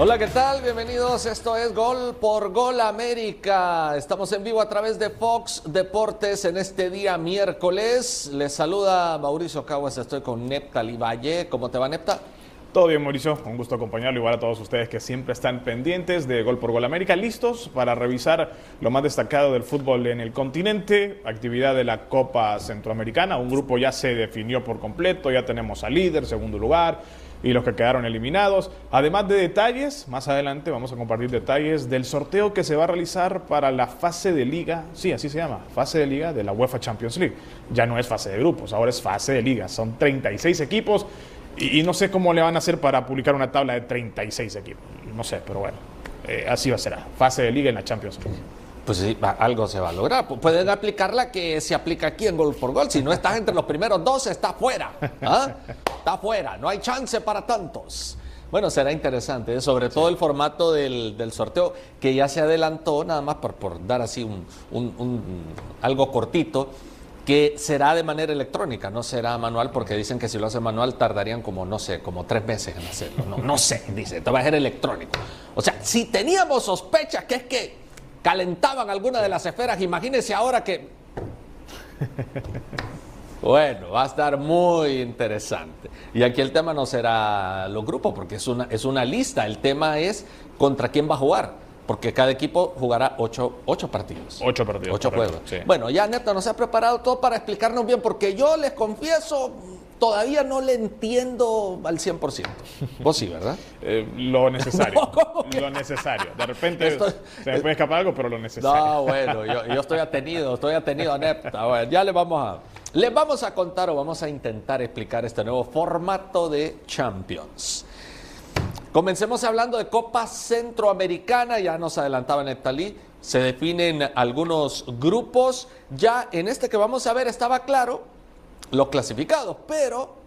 Hola, ¿qué tal? Bienvenidos. Esto es Gol por Gol América. Estamos en vivo a través de Fox Deportes en este día miércoles. Les saluda Mauricio Caguas. Estoy con Nepta Valle. ¿Cómo te va, Nepta? Todo bien, Mauricio. Un gusto acompañarlo, igual a todos ustedes que siempre están pendientes de Gol por Gol América, listos para revisar lo más destacado del fútbol en el continente, actividad de la Copa Centroamericana. Un grupo ya se definió por completo, ya tenemos al líder, segundo lugar y los que quedaron eliminados. Además de detalles, más adelante vamos a compartir detalles del sorteo que se va a realizar para la fase de liga, sí, así se llama, fase de liga de la UEFA Champions League. Ya no es fase de grupos, ahora es fase de liga. Son 36 equipos y, no sé cómo le van a hacer para publicar una tabla de 36 equipos. No sé, pero bueno, eh, así va a ser. Fase de liga en la Champions League pues sí, algo se va a lograr. Pueden aplicar la que se aplica aquí en Gol por Gol. Si no estás entre los primeros dos, está fuera. ¿ah? Está fuera, no hay chance para tantos. Bueno, será interesante, ¿eh? sobre todo el formato del, sorteo que ya se adelantó, nada más por, dar así un, algo cortito, que será de manera electrónica, no será manual, porque dicen que si lo hace manual tardarían como, no sé, como tres meses en hacerlo. No, no sé, dice, te va a ser electrónico. O sea, si teníamos sospechas que es que calentaban algunas de las esferas. Imagínense ahora que... Bueno, va a estar muy interesante. Y aquí el tema no será los grupos, porque es una, es una lista. El tema es contra quién va a jugar, porque cada equipo jugará ocho, partidos. Ocho partidos. Ocho juegos. Bueno, ya Neto nos ha preparado todo para explicarnos bien, porque yo les confieso, todavía no le entiendo al 100%. Vos sí, ¿verdad? Eh, lo necesario. lo necesario. De repente se me puede escapar algo, pero lo necesario. No, bueno, yo, estoy atenido, estoy atenido a Nepta. Bueno, ya le vamos a, les vamos a contar o vamos a intentar explicar este nuevo formato de Champions. Comencemos hablando de Copa Centroamericana, ya nos adelantaba Neptalí, se definen algunos grupos, ya en este que vamos a ver estaba claro los clasificados, pero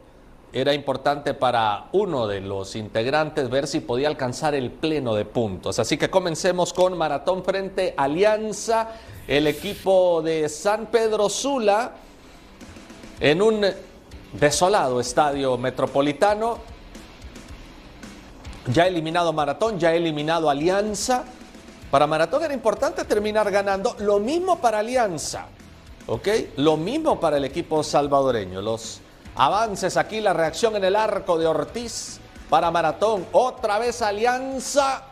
era importante para uno de los integrantes ver si podía alcanzar el pleno de puntos. Así que comencemos con Maratón frente Alianza, el equipo de San Pedro Sula, en un desolado estadio metropolitano. Ya eliminado Maratón, ya eliminado Alianza. Para Maratón era importante terminar ganando. Lo mismo para Alianza. ¿Ok? Lo mismo para el equipo salvadoreño. Los avances aquí, la reacción en el arco de Ortiz para Maratón. Otra vez Alianza.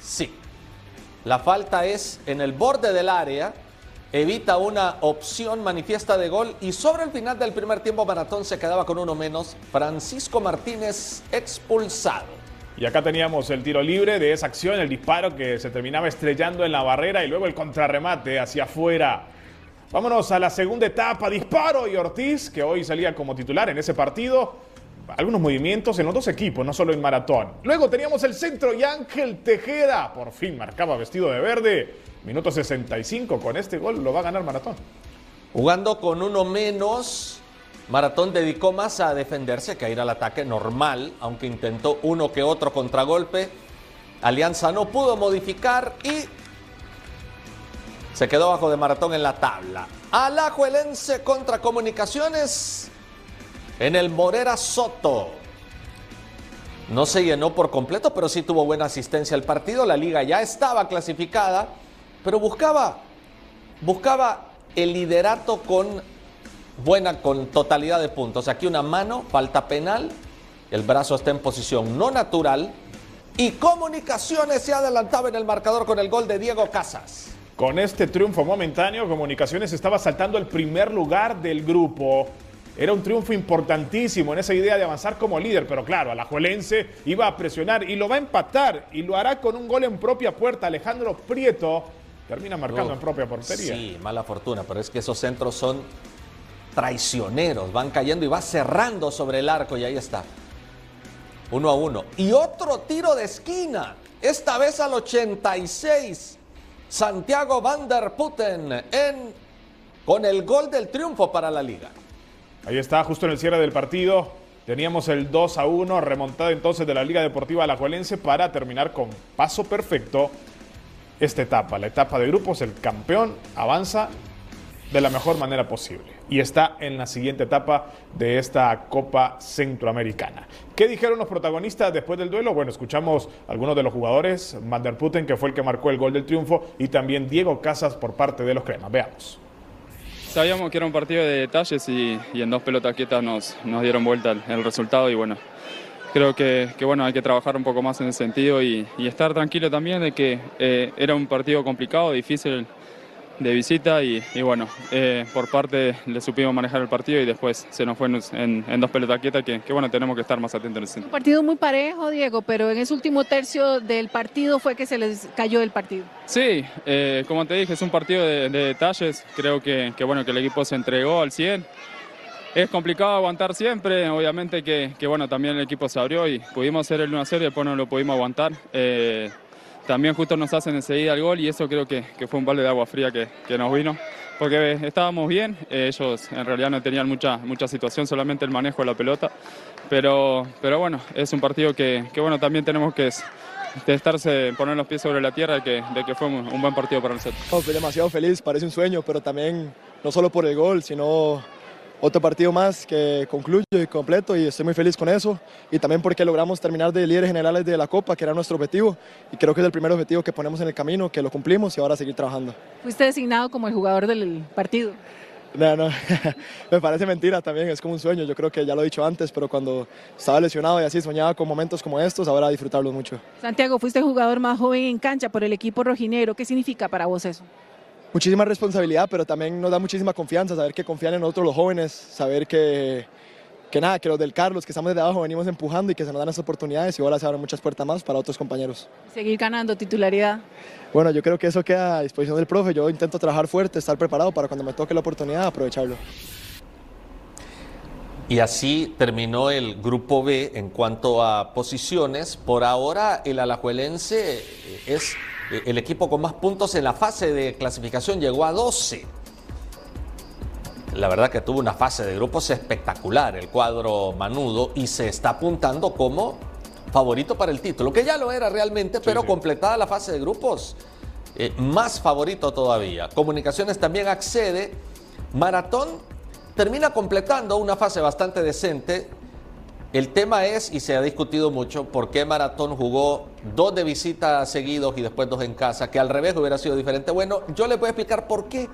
Sí. La falta es en el borde del área. Evita una opción manifiesta de gol y sobre el final del primer tiempo Maratón se quedaba con uno menos. Francisco Martínez expulsado. Y acá teníamos el tiro libre de esa acción, el disparo que se terminaba estrellando en la barrera y luego el contrarremate hacia afuera. Vámonos a la segunda etapa, disparo y Ortiz, que hoy salía como titular en ese partido. Algunos movimientos en los dos equipos, no solo en maratón. Luego teníamos el centro y Ángel Tejeda, por fin marcaba vestido de verde. Minuto 65, con este gol lo va a ganar maratón. Jugando con uno menos, Maratón dedicó más a defenderse que a ir al ataque normal, aunque intentó uno que otro contragolpe. Alianza no pudo modificar y se quedó bajo de maratón en la tabla. Alajuelense contra Comunicaciones en el Morera Soto. No se llenó por completo, pero sí tuvo buena asistencia al partido. La liga ya estaba clasificada, pero buscaba, buscaba el liderato con buena, con totalidad de puntos. Aquí una mano, falta penal, el brazo está en posición no natural y Comunicaciones se adelantaba en el marcador con el gol de Diego Casas. Con este triunfo momentáneo, Comunicaciones estaba saltando el primer lugar del grupo. Era un triunfo importantísimo en esa idea de avanzar como líder, pero claro, Alajuelense iba a presionar y lo va a empatar y lo hará con un gol en propia puerta. Alejandro Prieto termina marcando en propia portería. Sí, mala fortuna, pero es que esos centros son traicioneros, van cayendo y va cerrando sobre el arco y ahí está. Uno a uno. Y otro tiro de esquina, esta vez al 86. Santiago Van der Putten en, con el gol del triunfo para la liga. Ahí está, justo en el cierre del partido. Teníamos el 2 a 1, remontada entonces de la Liga Deportiva Alajuelense para terminar con paso perfecto esta etapa. La etapa de grupos, el campeón avanza de la mejor manera posible y está en la siguiente etapa de esta Copa Centroamericana. ¿Qué dijeron los protagonistas después del duelo? Bueno, escuchamos algunos de los jugadores, Van der Putten, que fue el que marcó el gol del triunfo, y también Diego Casas por parte de los cremas. Veamos. Sabíamos que era un partido de detalles y, en dos pelotas quietas nos, nos dieron vuelta el, resultado y bueno, creo que, bueno, hay que trabajar un poco más en ese sentido y, estar tranquilo también de que eh, era un partido complicado, difícil de visita y, bueno, eh, por parte le supimos manejar el partido y después se nos fue en, dos pelotas quietas que, bueno, tenemos que estar más atentos en ese Un partido muy parejo, Diego, pero en ese último tercio del partido fue que se les cayó el partido. Sí, eh, como te dije, es un partido de, detalles, creo que, bueno, que el equipo se entregó al 100. Es complicado aguantar siempre, obviamente que, bueno, también el equipo se abrió y pudimos hacer el 1 serie, después no lo pudimos aguantar. Eh, también justo nos hacen enseguida el gol y eso creo que, fue un balde de agua fría que, nos vino, porque estábamos bien, eh, ellos en realidad no tenían mucha, mucha situación, solamente el manejo de la pelota, pero, pero bueno, es un partido que, bueno, también tenemos que estarse, poner los pies sobre la tierra que, de que fue un, buen partido para nosotros. estoy demasiado feliz, parece un sueño, pero también no solo por el gol, sino otro partido más que concluye y completo y estoy muy feliz con eso y también porque logramos terminar de líderes generales de la Copa, que era nuestro objetivo y creo que es el primer objetivo que ponemos en el camino, que lo cumplimos y ahora seguir trabajando. ¿Fuiste designado como el jugador del partido? No, no, me parece mentira también, es como un sueño, yo creo que ya lo he dicho antes, pero cuando estaba lesionado y así soñaba con momentos como estos, ahora disfrutarlos mucho. Santiago, fuiste el jugador más joven en cancha por el equipo rojinero, ¿qué significa para vos eso? Muchísima responsabilidad, pero también nos da muchísima confianza, saber que confían en nosotros los jóvenes, saber que, que nada, que los del Carlos, que estamos desde abajo, venimos empujando y que se nos dan esas oportunidades y ahora se abren muchas puertas más para otros compañeros. Seguir ganando titularidad. Bueno, yo creo que eso queda a disposición del profe, yo intento trabajar fuerte, estar preparado para cuando me toque la oportunidad aprovecharlo. Y así terminó el grupo B en cuanto a posiciones. Por ahora el alajuelense es el equipo con más puntos en la fase de clasificación llegó a 12. La verdad que tuvo una fase de grupos espectacular el cuadro Manudo y se está apuntando como favorito para el título, que ya lo era realmente, pero completada la fase de grupos, eh, más favorito todavía. Comunicaciones también accede. Maratón termina completando una fase bastante decente el tema es, y se ha discutido mucho, por qué Maratón jugó dos de visita seguidos y después dos en casa, que al revés hubiera sido diferente. Bueno, yo les voy a explicar por qué.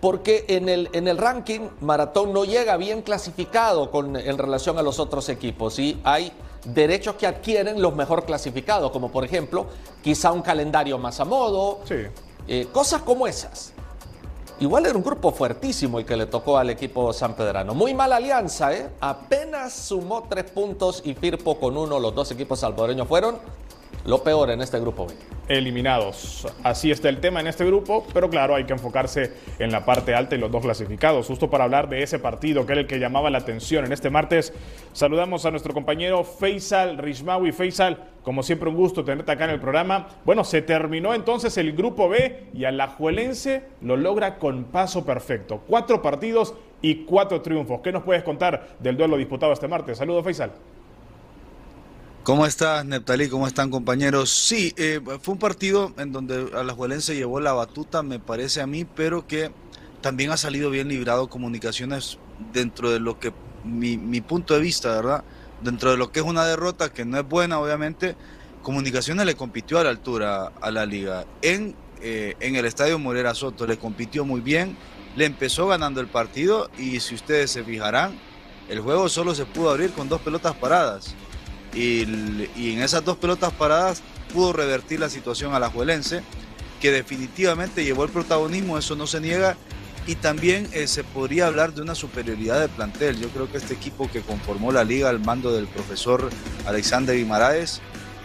Porque en el, en el ranking Maratón no llega bien clasificado con, en relación a los otros equipos y hay derechos que adquieren los mejor clasificados, como por ejemplo quizá un calendario más a modo, eh, cosas como esas. Igual era un grupo fuertísimo el que le tocó al equipo sanpedrano. Muy mala alianza, ¿eh? Apenas sumó tres puntos y Firpo con uno. Los dos equipos salvadoreños fueron lo peor en este grupo Eliminados. Así está el tema en este grupo, pero claro, hay que enfocarse en la parte alta y los dos clasificados. Justo para hablar de ese partido, que era el que llamaba la atención en este martes, saludamos a nuestro compañero Faisal Rishmawi. Faisal, como siempre, un gusto tenerte acá en el programa. Bueno, se terminó entonces el grupo B y Alajuelense lo logra con paso perfecto. Cuatro partidos y cuatro triunfos. ¿Qué nos puedes contar del duelo disputado este martes? Saludos, Faisal. ¿Cómo estás, Neptalí? ¿Cómo están, compañeros? Sí, eh, fue un partido en donde Alajuelense llevó la batuta, me parece a mí, pero que también ha salido bien librado comunicaciones dentro de lo que, mi, punto de vista, ¿verdad? Dentro de lo que es una derrota que no es buena, obviamente, Comunicaciones le compitió a la altura a la liga. En, eh, en el estadio Morera Soto le compitió muy bien, le empezó ganando el partido y si ustedes se fijarán, el juego solo se pudo abrir con dos pelotas paradas y, en esas dos pelotas paradas pudo revertir la situación a la Juelense, que definitivamente llevó el protagonismo, eso no se niega, y también eh, se podría hablar de una superioridad de plantel. Yo creo que este equipo que conformó la liga al mando del profesor Alexander Guimaraes,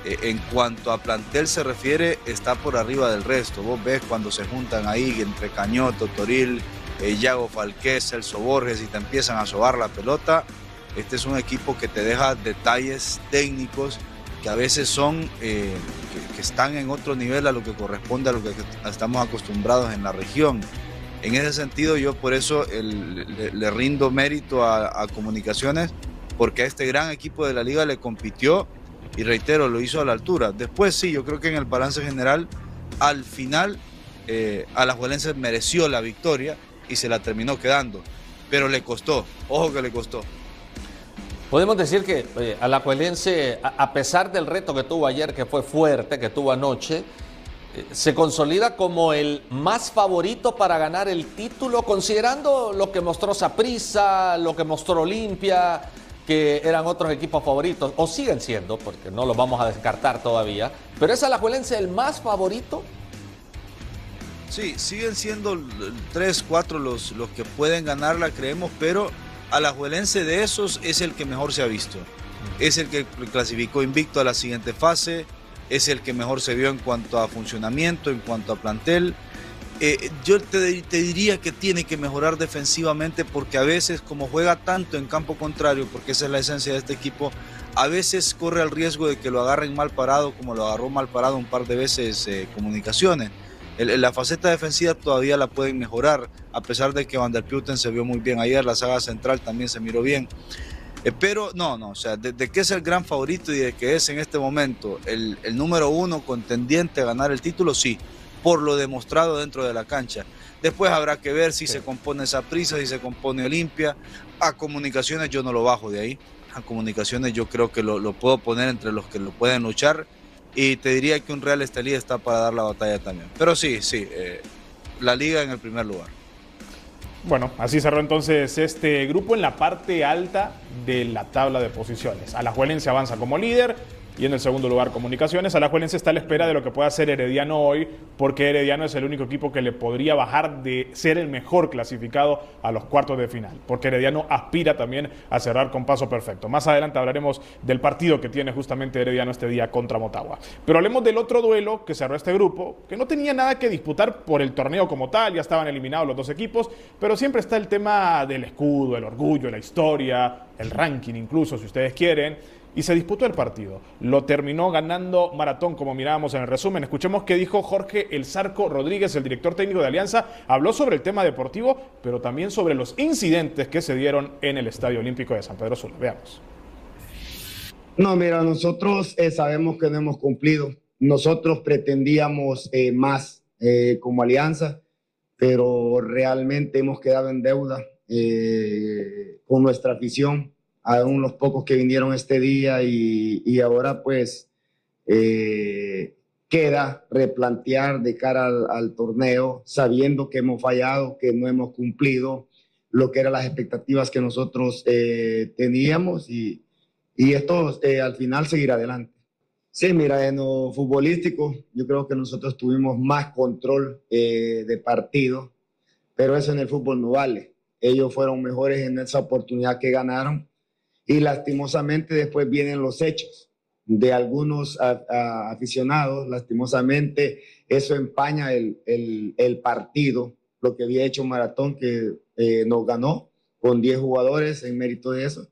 eh, en cuanto a plantel se refiere, está por arriba del resto. Vos ves cuando se juntan ahí entre Cañoto, Toril, eh, Yago Falqués, Celso Borges y te empiezan a sobar la pelota, este es un equipo que te deja detalles técnicos que a veces son, eh, que, están en otro nivel a lo que corresponde a lo que estamos acostumbrados en la región. En ese sentido, yo por eso le, rindo mérito a, Comunicaciones, porque a este gran equipo de la liga le compitió y reitero, lo hizo a la altura. Después sí, yo creo que en el balance general, al final, eh, Alajuelense mereció la victoria y se la terminó quedando. Pero le costó, ojo que le costó. Podemos decir que eh, Alajuelense, a, pesar del reto que tuvo ayer, que fue fuerte, que tuvo anoche, eh, se consolida como el más favorito para ganar el título, considerando lo que mostró Saprissa, lo que mostró Olimpia, que eran otros equipos favoritos, o siguen siendo, porque no los vamos a descartar todavía. Pero es Alajuelense el más favorito. Sí, siguen siendo tres, cuatro los, los que pueden ganarla, creemos, pero Alajuelense de esos es el que mejor se ha visto. Es el que clasificó invicto a la siguiente fase, es el que mejor se vio en cuanto a funcionamiento, en cuanto a plantel. Eh, yo te, te, diría que tiene que mejorar defensivamente porque a veces como juega tanto en campo contrario, porque esa es la esencia de este equipo, a veces corre el riesgo de que lo agarren mal parado como lo agarró mal parado un par de veces eh, comunicaciones. El, la faceta defensiva todavía la pueden mejorar, a pesar de que Van der Putten se vio muy bien ayer, la saga central también se miró bien. Eh, pero no, no, o sea, de, de, que es el gran favorito y de que es en este momento el, el número uno contendiente a ganar el título, sí, por lo demostrado dentro de la cancha. Después habrá que ver si sí. se compone esa prisa, si se compone Olimpia. A comunicaciones yo no lo bajo de ahí. A comunicaciones yo creo que lo, lo puedo poner entre los que lo pueden luchar. Y te diría que un Real Estelí está para dar la batalla también. Pero sí, sí, eh, la liga en el primer lugar. Bueno, así cerró entonces este grupo en la parte alta de la tabla de posiciones. Alajuelense avanza como líder, y en el segundo lugar Comunicaciones. Alajuelense está a la espera de lo que pueda hacer Herediano hoy, porque Herediano es el único equipo que le podría bajar de ser el mejor clasificado a los cuartos de final, porque Herediano aspira también a cerrar con paso perfecto. Más adelante hablaremos del partido que tiene justamente Herediano este día contra Motagua. Pero hablemos del otro duelo que cerró este grupo, que no tenía nada que disputar por el torneo como tal, ya estaban eliminados los dos equipos, pero siempre está el tema del escudo, el orgullo, la historia, el ranking incluso, si ustedes quieren y se disputó el partido. Lo terminó ganando Maratón, como mirábamos en el resumen. Escuchemos qué dijo Jorge El Zarco Rodríguez, el director técnico de Alianza. Habló sobre el tema deportivo, pero también sobre los incidentes que se dieron en el Estadio Olímpico de San Pedro Sula. Veamos. No, mira, nosotros eh, sabemos que no hemos cumplido. Nosotros pretendíamos eh, más eh, como Alianza, pero realmente hemos quedado en deuda con nuestra afición aún los pocos que vinieron este día y, y ahora pues eh, queda replantear de cara al, torneo, sabiendo que hemos fallado, que no hemos cumplido lo que eran las expectativas que nosotros eh, teníamos y, y esto eh, al final seguir adelante. Sí, mira, en lo futbolístico yo creo que nosotros tuvimos más control eh, de partido, pero eso en el fútbol no vale. Ellos fueron mejores en esa oportunidad que ganaron y lastimosamente después vienen los hechos de algunos aficionados, lastimosamente eso empaña el, el, el, partido, lo que había hecho Maratón que eh, nos ganó con 10 jugadores en mérito de eso.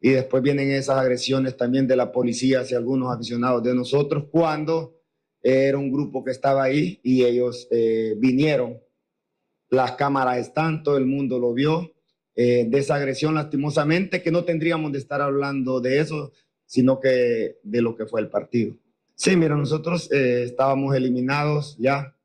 Y después vienen esas agresiones también de la policía hacia algunos aficionados de nosotros cuando era un grupo que estaba ahí y ellos eh, vinieron. Las cámaras están, todo el mundo lo vio eh, de esa agresión lastimosamente, que no tendríamos de estar hablando de eso, sino que de lo que fue el partido. Sí, mira, nosotros eh, estábamos eliminados ya.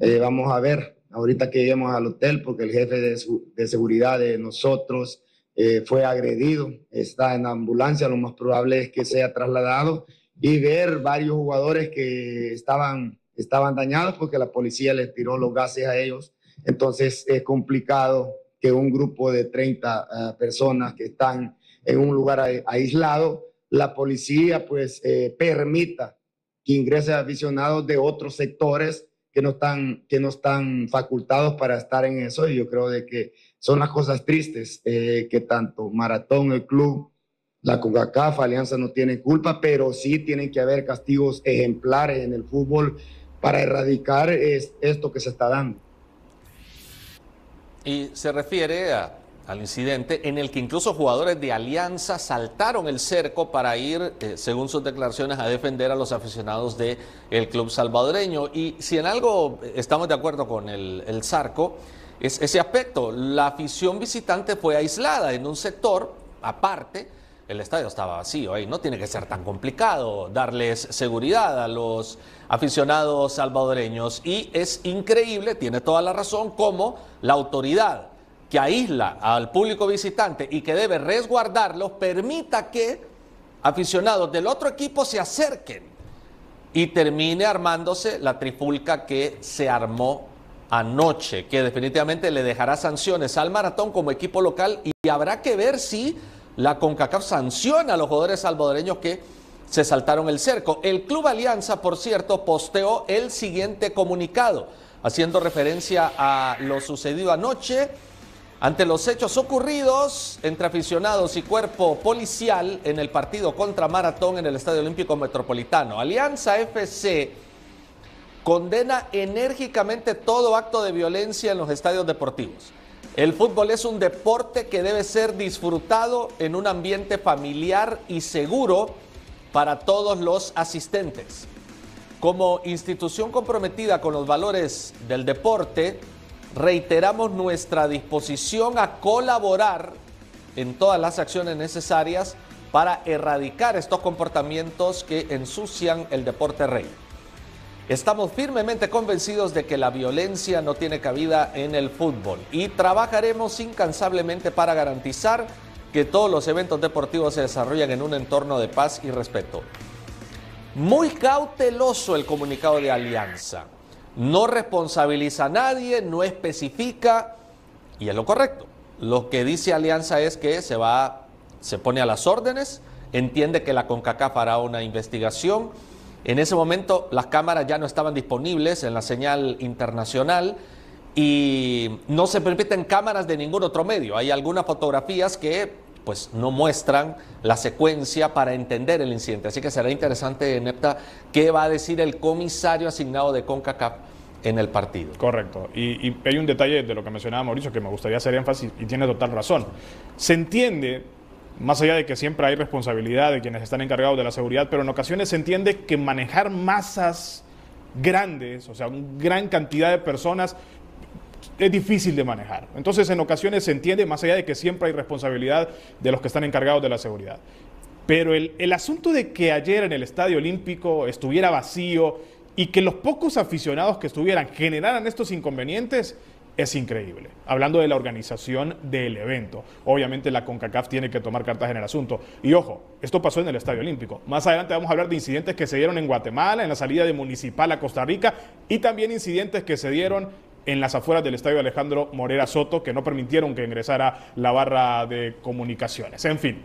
Eh, vamos a ver, ahorita que lleguemos al hotel, porque el jefe de, de seguridad de nosotros eh, fue agredido, está en ambulancia, lo más probable es que sea trasladado y ver varios jugadores que estaban, estaban dañados porque la policía les tiró los gases a ellos. Entonces es complicado que un grupo de 30 uh, personas que están en un lugar aislado, la policía pues eh, permita que ingresen aficionados de otros sectores que no están que no están facultados para estar en eso. Y yo creo de que son las cosas tristes eh, que tanto Maratón, el club, la CONCACAF, Alianza no tienen culpa, pero sí tienen que haber castigos ejemplares en el fútbol para erradicar es, esto que se está dando y se refiere a, al incidente en el que incluso jugadores de Alianza saltaron el cerco para ir, eh, según sus declaraciones, a defender a los aficionados del el club salvadoreño. Y si en algo estamos de acuerdo con el, el Zarco, es ese aspecto. La afición visitante fue aislada en un sector aparte el estadio estaba vacío y no tiene que ser tan complicado darles seguridad a los aficionados salvadoreños. Y es increíble, tiene toda la razón, como la autoridad que aísla al público visitante y que debe resguardarlos permita que aficionados del otro equipo se acerquen y termine armándose la trifulca que se armó anoche, que definitivamente le dejará sanciones al maratón como equipo local y habrá que ver si la CONCACAF sanciona a los jugadores salvadoreños que se saltaron el cerco. El Club Alianza, por cierto, posteó el siguiente comunicado, haciendo referencia a lo sucedido anoche ante los hechos ocurridos entre aficionados y cuerpo policial en el partido contra Maratón en el Estadio Olímpico Metropolitano. Alianza FC condena enérgicamente todo acto de violencia en los estadios deportivos. El fútbol es un deporte que debe ser disfrutado en un ambiente familiar y seguro para todos los asistentes. Como institución comprometida con los valores del deporte, reiteramos nuestra disposición a colaborar en todas las acciones necesarias para erradicar estos comportamientos que ensucian el deporte rey. Estamos firmemente convencidos de que la violencia no tiene cabida en el fútbol y trabajaremos incansablemente para garantizar que todos los eventos deportivos se desarrollen en un entorno de paz y respeto. Muy cauteloso el comunicado de Alianza. No responsabiliza a nadie, no especifica y es lo correcto. Lo que dice Alianza es que se va, se pone a las órdenes, entiende que la CONCACAF hará una investigación en ese momento las cámaras ya no estaban disponibles en la señal internacional y no se permiten cámaras de ningún otro medio. Hay algunas fotografías que pues no muestran la secuencia para entender el incidente. Así que será interesante, Nepta, qué va a decir el comisario asignado de CONCACAF en el partido. Correcto. Y, y hay un detalle de lo que mencionaba Mauricio que me gustaría hacer énfasis y tiene total razón. Se entiende más allá de que siempre hay responsabilidad de quienes están encargados de la seguridad, pero en ocasiones se entiende que manejar masas grandes, o sea, una gran cantidad de personas, es difícil de manejar. Entonces, en ocasiones se entiende, más allá de que siempre hay responsabilidad de los que están encargados de la seguridad. Pero el, el asunto de que ayer en el Estadio Olímpico estuviera vacío y que los pocos aficionados que estuvieran generaran estos inconvenientes, es increíble. Hablando de la organización del evento. Obviamente la CONCACAF tiene que tomar cartas en el asunto. Y ojo, esto pasó en el Estadio Olímpico. Más adelante vamos a hablar de incidentes que se dieron en Guatemala, en la salida de Municipal a Costa Rica y también incidentes que se dieron en las afueras del Estadio Alejandro Morera Soto que no permitieron que ingresara la barra de comunicaciones. En fin,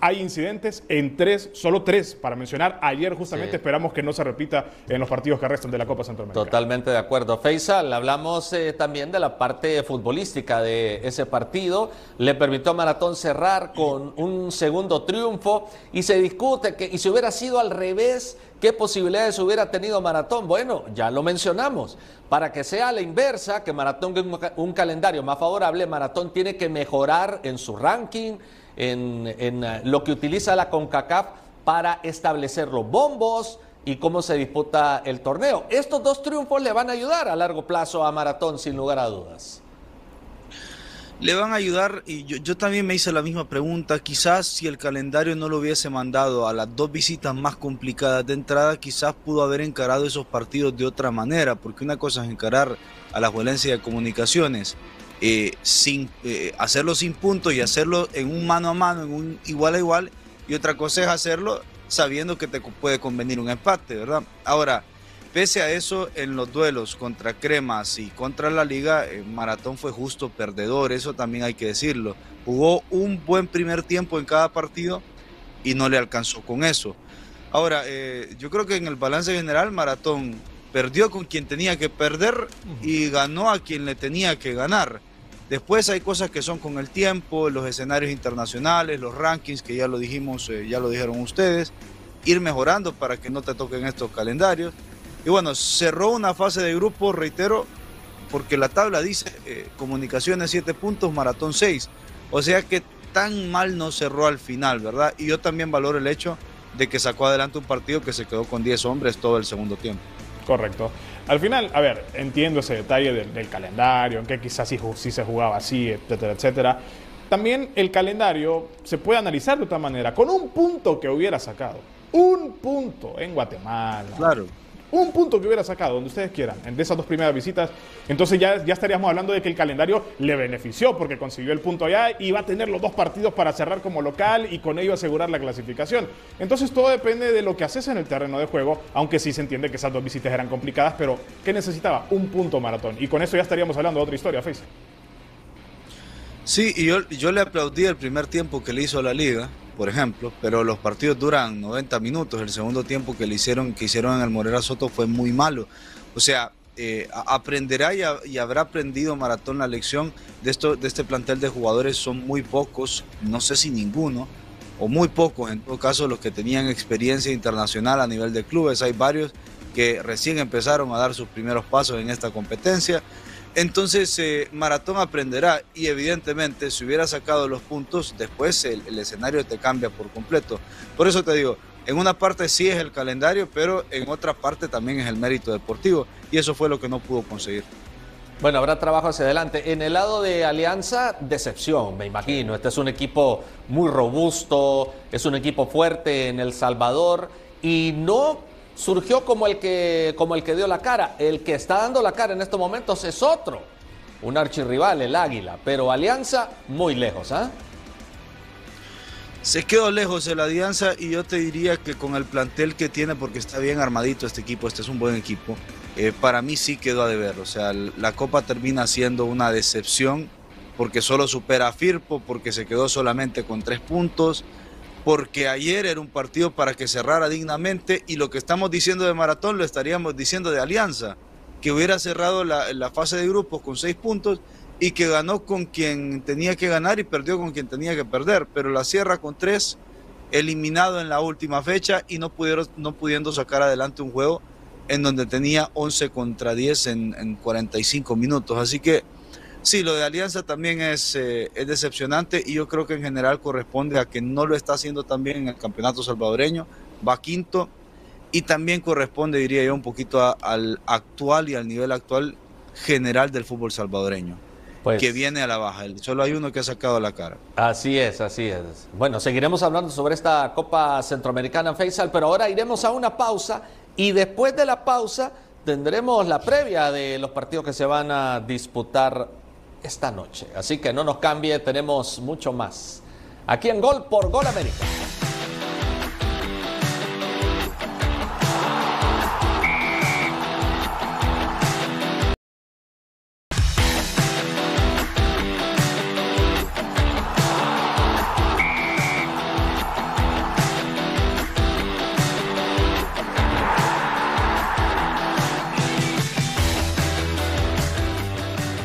hay incidentes en tres, solo tres para mencionar. Ayer justamente esperamos que no se repita en los partidos que restan de la Copa Centroamericana. Totalmente de acuerdo. Faisal, hablamos eh, también de la parte futbolística de ese partido. Le permitió a Maratón cerrar con un segundo triunfo y se discute que, y si hubiera sido al revés, ¿qué posibilidades hubiera tenido Maratón? Bueno, ya lo mencionamos. Para que sea la inversa, que Maratón tenga un calendario más favorable, Maratón tiene que mejorar en su ranking en, eh, lo que utiliza la CONCACAF para establecer los bombos y cómo se disputa el torneo. Estos dos triunfos le van a ayudar a largo plazo a Maratón, sin lugar a dudas. Le van a ayudar, y yo, yo, también me hice la misma pregunta, quizás si el calendario no lo hubiese mandado a las dos visitas más complicadas de entrada, quizás pudo haber encarado esos partidos de otra manera, porque una cosa es encarar a la violencia de comunicaciones eh, sin eh, hacerlo sin puntos y hacerlo en un mano a mano, en un igual a igual, y otra cosa es hacerlo sabiendo que te puede convenir un empate, ¿verdad? Ahora, pese a eso, en los duelos contra Cremas y contra la Liga, eh, Maratón fue justo perdedor, eso también hay que decirlo. Jugó un buen primer tiempo en cada partido y no le alcanzó con eso. Ahora, eh, yo creo que en el balance general, Maratón perdió con quien tenía que perder y ganó a quien le tenía que ganar. Después hay cosas que son con el tiempo, los escenarios internacionales, los rankings, que ya lo dijimos, eh, ya lo dijeron ustedes, ir mejorando para que no te toquen estos calendarios. Y bueno, cerró una fase de grupo, reitero, porque la tabla dice eh, comunicaciones 7 puntos, maratón 6. O sea que tan mal no cerró al final, ¿verdad? Y yo también valoro el hecho de que sacó adelante un partido que se quedó con 10 hombres todo el segundo tiempo. Correcto. Al final, a ver, entiendo ese detalle del, calendario, en que quizás sí, sí, se jugaba así, etcétera, etcétera. también el calendario se puede analizar de otra manera, con un punto que hubiera sacado. Un punto en Guatemala. Claro un punto que hubiera sacado, donde ustedes quieran, de esas dos primeras visitas, entonces ya, ya estaríamos hablando de que el calendario le benefició porque consiguió el punto allá y va a tener los dos partidos para cerrar como local y con ello asegurar la clasificación. Entonces todo depende de lo que haces en el terreno de juego, aunque sí se entiende que esas dos visitas eran complicadas, pero ¿qué necesitaba? Un punto maratón. Y con eso ya estaríamos hablando de otra historia, Face. Sí, y yo, yo le aplaudí el primer tiempo que le hizo la liga, por ejemplo, pero los partidos duran 90 minutos. El segundo tiempo que le hicieron, que hicieron en el Morera Soto fue muy malo. O sea, eh, aprenderá y, habrá aprendido Maratón la lección de, esto, de este plantel de jugadores. Son muy pocos, no sé si ninguno, o muy pocos en todo caso los que tenían experiencia internacional a nivel de clubes. Hay varios que recién empezaron a dar sus primeros pasos en esta competencia. Entonces, eh, Maratón aprenderá y evidentemente si hubiera sacado los puntos, después el, escenario te cambia por completo. Por eso te digo, en una parte sí es el calendario, pero en otra parte también es el mérito deportivo y eso fue lo que no pudo conseguir. Bueno, habrá trabajo hacia adelante. En el lado de Alianza, decepción, me imagino. Este es un equipo muy robusto, es un equipo fuerte en El Salvador y no surgió como el que, como el que dio la cara. El que está dando la cara en estos momentos es otro, un archirrival, el Águila, pero Alianza muy lejos, ¿ah? Se quedó lejos el Alianza y yo te diría que con el plantel que tiene, porque está bien armadito este equipo, este es un buen equipo, eh, para mí sí quedó a deber. O sea, la Copa termina siendo una decepción porque solo supera a Firpo, porque se quedó solamente con tres puntos porque ayer era un partido para que cerrara dignamente y lo que estamos diciendo de Maratón lo estaríamos diciendo de Alianza, que hubiera cerrado la, fase de grupos con seis puntos y que ganó con quien tenía que ganar y perdió con quien tenía que perder, pero la cierra con tres, eliminado en la última fecha y no, pudieron, no pudiendo sacar adelante un juego en donde tenía 11 contra 10 en, en 45 minutos. Así que Sí, lo de Alianza también es, eh, es decepcionante y yo creo que en general corresponde a que no lo está haciendo también en el campeonato salvadoreño, va quinto y también corresponde, diría yo, un poquito al actual y al nivel actual general del fútbol salvadoreño. Pues, que viene a la baja. Solo hay uno que ha sacado la cara. Así es, así es. Bueno, seguiremos hablando sobre esta Copa Centroamericana Faisal, pero ahora iremos a una pausa y después de la pausa tendremos la previa de los partidos que se van a disputar esta noche. Así que no nos cambie, tenemos mucho más. Aquí en Gol por Gol América.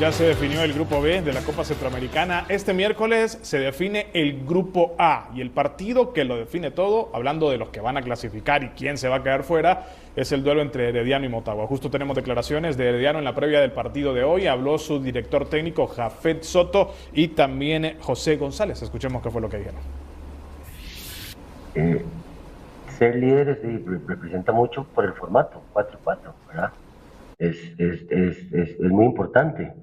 Ya se definió el grupo B de la Copa Centroamericana. Este miércoles se define el grupo A y el partido que lo define todo, hablando de los que van a clasificar y quién se va a quedar fuera, es el duelo entre Herediano y Motagua. Justo tenemos declaraciones de Herediano en la previa del partido de hoy. Habló su director técnico Jafet Soto y también José González. Escuchemos qué fue lo que dijeron. Eh, ser líderes representa mucho por el formato 4-4, ¿verdad? Es, es, es, es, muy importante.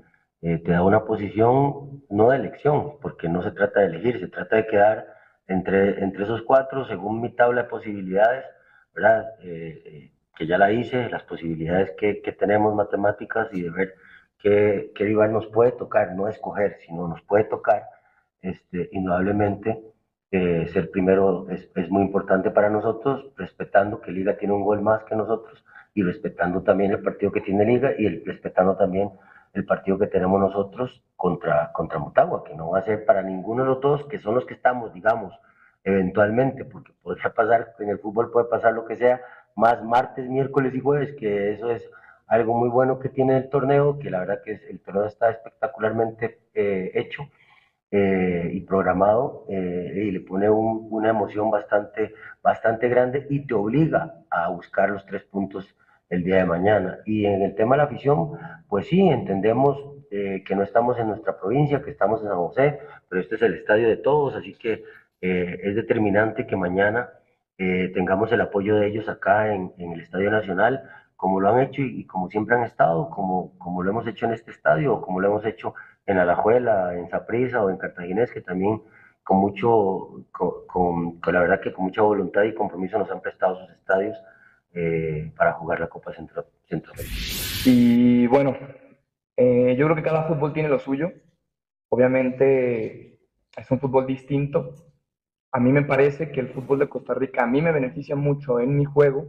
Eh, te da una posición no de elección, porque no se trata de elegir, se trata de quedar entre, entre esos cuatro según mi tabla de posibilidades, ¿verdad? Eh, eh, que ya la hice, las posibilidades que, que, tenemos matemáticas y de ver qué, qué rival nos puede tocar, no escoger, sino nos puede tocar, este, indudablemente. ser primero es, es, muy importante para nosotros, respetando que Liga tiene un gol más que nosotros y respetando también el partido que tiene Liga y respetando también el partido que tenemos nosotros contra, contra Motagua, que no va a ser para ninguno de los dos, que son los que estamos, digamos, eventualmente, porque podría pasar, en el fútbol puede pasar lo que sea, más martes, miércoles y jueves, que eso es algo muy bueno que tiene el torneo, que la verdad que el torneo está espectacularmente eh, hecho eh, y programado eh, y le pone una emoción bastante, bastante grande y te obliga a buscar los tres puntos el día de mañana. Y en el tema de la afición, pues sí, entendemos eh, que no estamos en nuestra provincia, que estamos en San José, pero este es el estadio de todos, así que eh, es determinante que mañana eh, tengamos el apoyo de ellos acá en, en, el Estadio Nacional, como lo han hecho y, como siempre han estado, como, como lo hemos hecho en este estadio, o como lo hemos hecho en Alajuela, en Saprissa o en Cartaginés, que también con mucho, con, la verdad que con mucha voluntad y compromiso nos han prestado sus estadios eh, para jugar la Copa Centro, Centroamérica. Y bueno, eh, yo creo que cada fútbol tiene lo suyo. Obviamente es un fútbol distinto. A mí me parece que el fútbol de Costa Rica a mí me beneficia mucho en mi juego,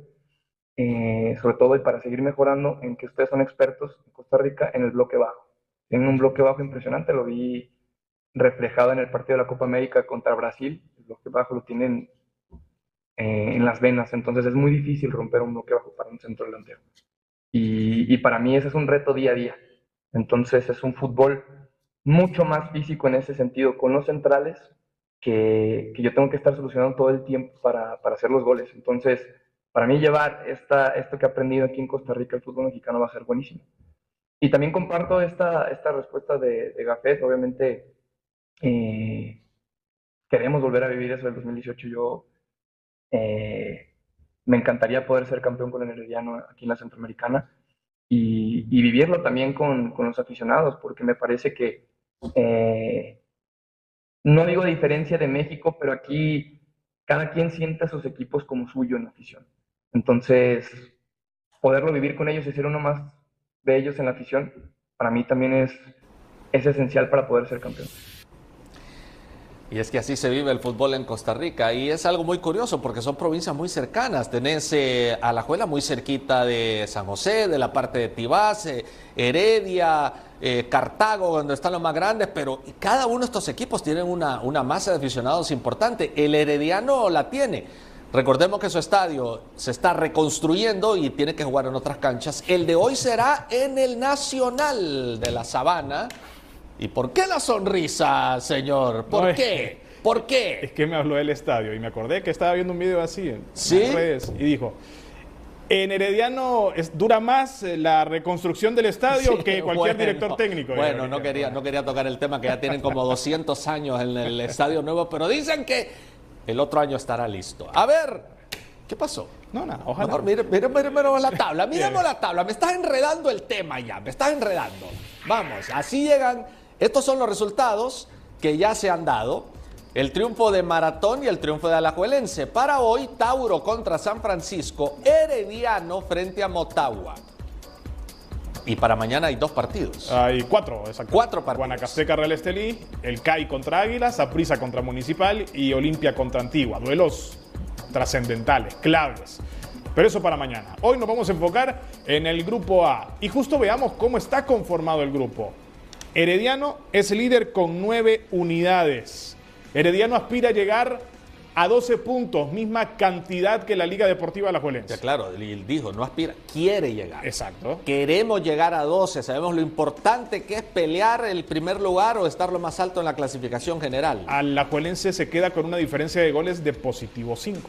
eh, sobre todo y para seguir mejorando en que ustedes son expertos en Costa Rica en el bloque bajo. Tienen un bloque bajo impresionante, lo vi reflejado en el partido de la Copa América contra Brasil. El bloque bajo lo tienen eh, en las venas, entonces es muy difícil romper un bloque bajo para un centro delantero. Y, y, para mí ese es un reto día a día. Entonces es un fútbol mucho más físico en ese sentido con los centrales que, que yo tengo que estar solucionando todo el tiempo para, para, hacer los goles. Entonces, para mí llevar esta, esto que he aprendido aquí en Costa Rica, el fútbol mexicano va a ser buenísimo. Y también comparto esta, esta respuesta de, de Gafet, obviamente eh, queremos volver a vivir eso del 2018. Yo eh, me encantaría poder ser campeón con el Herediano aquí en la Centroamericana y, vivirlo también con, los aficionados, porque me parece que, eh, no digo diferencia de México, pero aquí cada quien siente a sus equipos como suyo en la afición. Entonces, poderlo vivir con ellos y ser uno más de ellos en la afición, para mí también es, es esencial para poder ser campeón. Y es que así se vive el fútbol en Costa Rica y es algo muy curioso porque son provincias muy cercanas. Tenés eh, Alajuela muy cerquita de San José, de la parte de Tibás, eh, Heredia, eh, Cartago, donde están los más grandes, pero cada uno de estos equipos tienen una, una masa de aficionados importante. El Herediano la tiene. Recordemos que su estadio se está reconstruyendo y tiene que jugar en otras canchas. El de hoy será en el Nacional de la Sabana ¿Y por qué la sonrisa, señor? ¿Por qué? ¿Por qué? Es que me habló del estadio y me acordé que estaba viendo un video así en redes y dijo, en Herediano es, dura más eh, la reconstrucción del estadio que cualquier director técnico. Bueno, no quería, no quería tocar el tema que ya tienen como 200 años en el estadio nuevo, pero dicen que el otro año estará listo. A ver, ¿qué pasó? No, no, ojalá. Mire, mire, mire, mire la tabla, miremos la tabla, me estás enredando el tema ya, me estás enredando. Vamos, así llegan estos son los resultados que ya se han dado. El triunfo de Maratón y el triunfo de Alajuelense. Para hoy, Tauro contra San Francisco, Herediano frente a Motagua. Y para mañana hay dos partidos. Hay cuatro, exacto. Cuatro partidos. Guanacasteca Real Estelí, el CAI contra Águilas, Saprissa contra Municipal y Olimpia contra Antigua. Duelos trascendentales, claves. Pero eso para mañana. Hoy nos vamos a enfocar en el grupo A. Y justo veamos cómo está conformado el grupo. Herediano es líder con nueve unidades. Herediano aspira a llegar a 12 puntos, misma cantidad que la Liga Deportiva Alajuelense. Ya, claro, él dijo, no aspira, quiere llegar. Exacto. Queremos llegar a 12, sabemos lo importante que es pelear el primer lugar o estar lo más alto en la clasificación general. Alajuelense se queda con una diferencia de goles de positivo 5.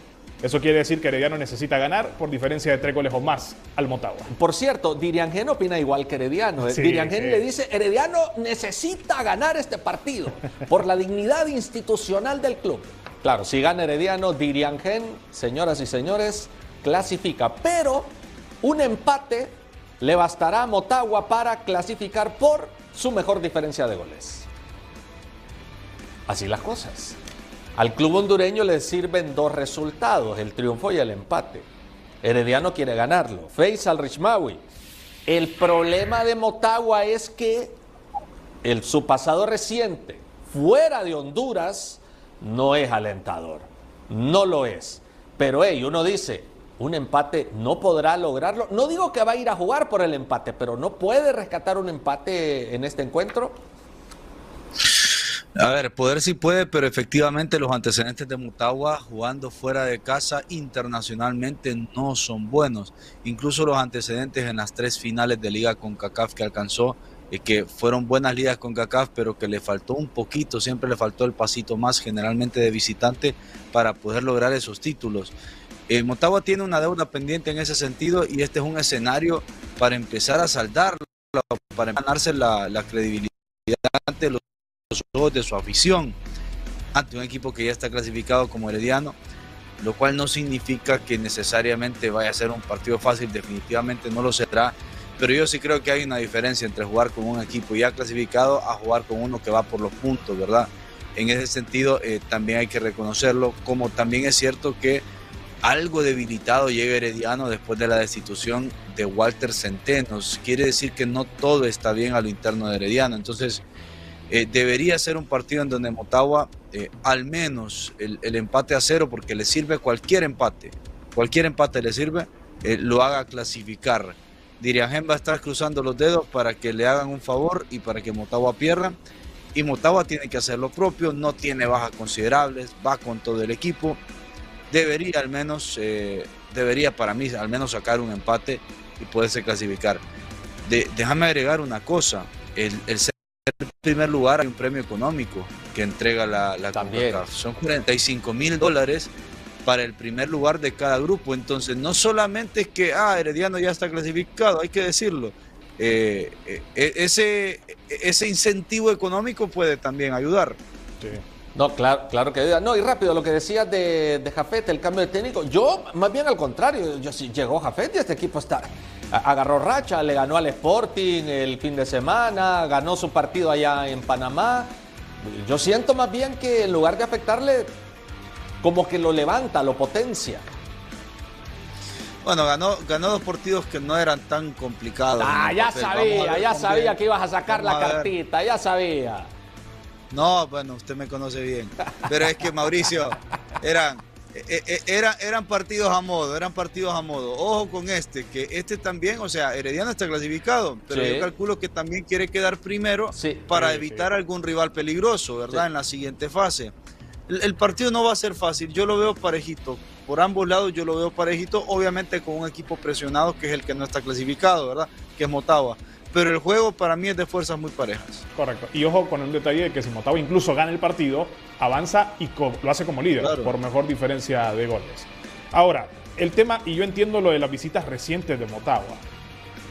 Eso quiere decir que Herediano necesita ganar por diferencia de tres goles o más al Motagua. Por cierto, Diriangén opina igual que Herediano. ¿eh? Diriangén le dice, Herediano necesita ganar este partido por la dignidad institucional del club. Claro, si gana Herediano, Diriangén, señoras y señores, clasifica. Pero un empate le bastará a Motagua para clasificar por su mejor diferencia de goles. Así las cosas. Al club hondureño le sirven dos resultados, el triunfo y el empate. Herediano quiere ganarlo. al Richmawi. El problema de Motagua es que su pasado reciente fuera de Honduras no es alentador. No lo es. Pero hey, uno dice, un empate no podrá lograrlo. No digo que va a ir a jugar por el empate, pero no puede rescatar un empate en este encuentro. A ver, poder sí puede, pero efectivamente los antecedentes de Mutagua jugando fuera de casa internacionalmente no son buenos. Incluso los antecedentes en las tres finales de liga con CACAF que alcanzó, y que fueron buenas ligas con CACAF, pero que le faltó un poquito, siempre le faltó el pasito más, generalmente de visitante, para poder lograr esos títulos. Eh, Motagua tiene una deuda pendiente en ese sentido y este es un escenario para empezar a saldarlo, para ganarse la, la credibilidad ante los de su afición ante un equipo que ya está clasificado como Herediano, lo cual no significa que necesariamente vaya a ser un partido fácil, definitivamente no lo será. pero yo sí creo que hay una diferencia entre jugar con un equipo ya clasificado a jugar con uno que va por los puntos, ¿verdad? En ese sentido, eh, también hay que reconocerlo, como también es cierto que algo debilitado llega Herediano después de la destitución de Walter Centenos. Quiere decir que no todo está bien a lo interno de Herediano. Entonces, eh, debería ser un partido en donde Motagua, eh, al menos el, empate a cero, porque le sirve cualquier empate, cualquier empate le sirve, lo haga clasificar. Diriagen va a estar cruzando los dedos para que le hagan un favor y para que Motagua pierda y Motagua tiene que hacer lo propio, no tiene bajas considerables, va con todo el equipo, debería al menos, eh, debería para mí al menos sacar un empate y poderse clasificar. déjame agregar una cosa, el, el primer lugar hay un premio económico que entrega la, la Son 45 mil dólares para el primer lugar de cada grupo. Entonces, no solamente es que, ah, Herediano ya está clasificado, hay que decirlo. Eh, eh, ese, ese incentivo económico puede también ayudar. No, claro, claro que ayuda. No, y rápido, lo que decías de, de Jafet, el cambio de técnico, yo más bien al contrario, yo sí llegó Jafet y este equipo está agarró racha, le ganó al Sporting el fin de semana, ganó su partido allá en Panamá. Yo siento más bien que en lugar de afectarle, como que lo levanta, lo potencia. Bueno, ganó, ganó dos partidos que no eran tan complicados. Ah, ya sabía, ya sabía que ibas a sacar la cartita, ya sabía. No, bueno, usted me conoce bien. Pero es que Mauricio, eran, e, e, eran, eran partidos a modo, eran partidos a modo. Ojo con este, que este también, o sea, Herediano está clasificado, pero yo calculo que también quiere quedar primero para evitar algún rival peligroso, ¿verdad? En la siguiente fase. el partido no va a ser fácil, yo lo veo parejito por ambos lados yo lo veo parejito, obviamente con un equipo presionado que es el que no está clasificado, ¿verdad? Que es Motagua. Pero el juego para mí es de fuerzas muy parejas. Correcto. Y ojo con un detalle de que si Motagua incluso gana el partido, avanza y lo hace como líder, por mejor diferencia de goles. Ahora, el tema, y yo entiendo lo de las visitas recientes de Motagua.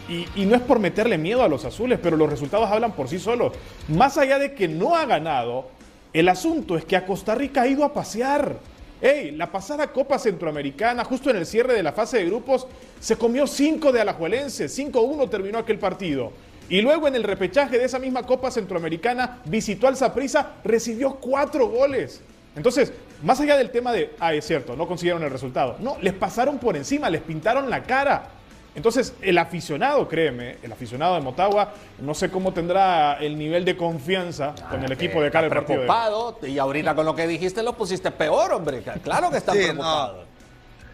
Y, y, no es por meterle miedo a los azules, pero los resultados hablan por sí solos. Más allá de que no ha ganado, el asunto es que a Costa Rica ha ido a pasear. Hey, la pasada Copa Centroamericana, justo en el cierre de la fase de grupos, se comió 5 de Alajuelense, 5-1 terminó aquel partido. Y luego en el repechaje de esa misma Copa Centroamericana visitó al Saprissa, recibió 4 goles. Entonces, más allá del tema de, ah, es cierto, no consiguieron el resultado. No, les pasaron por encima, les pintaron la cara. Entonces, el aficionado, créeme, el aficionado de Motagua, no sé cómo tendrá el nivel de confianza con el ah, equipo de cara partido. preocupado, y ahorita con lo que dijiste lo pusiste peor, hombre. Claro que están preocupados.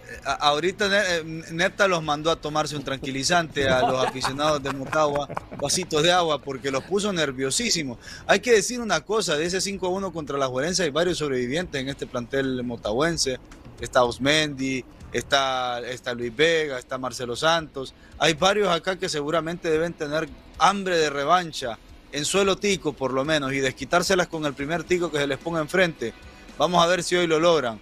Eh, ahorita eh, Nepta los mandó a tomarse un tranquilizante a los aficionados de Motagua, vasitos de agua, porque los puso nerviosísimos. Hay que decir una cosa, de ese 5-1 contra la Juerense hay varios sobrevivientes en este plantel motahuense. Está Osmendi, está, está Luis Vega, está Marcelo Santos. Hay varios acá que seguramente deben tener hambre de revancha en suelo tico por lo menos y desquitárselas con el primer tico que se les ponga enfrente. Vamos a ver si hoy lo logran.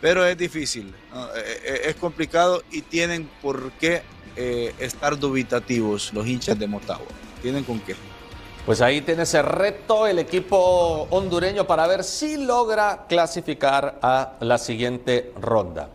Pero es difícil, eh, eh, es complicado y tienen por qué eh, estar dubitativos los hinchas de Motagua. Tienen con qué. Pues ahí tiene ese reto el equipo hondureño para ver si logra clasificar a la siguiente ronda.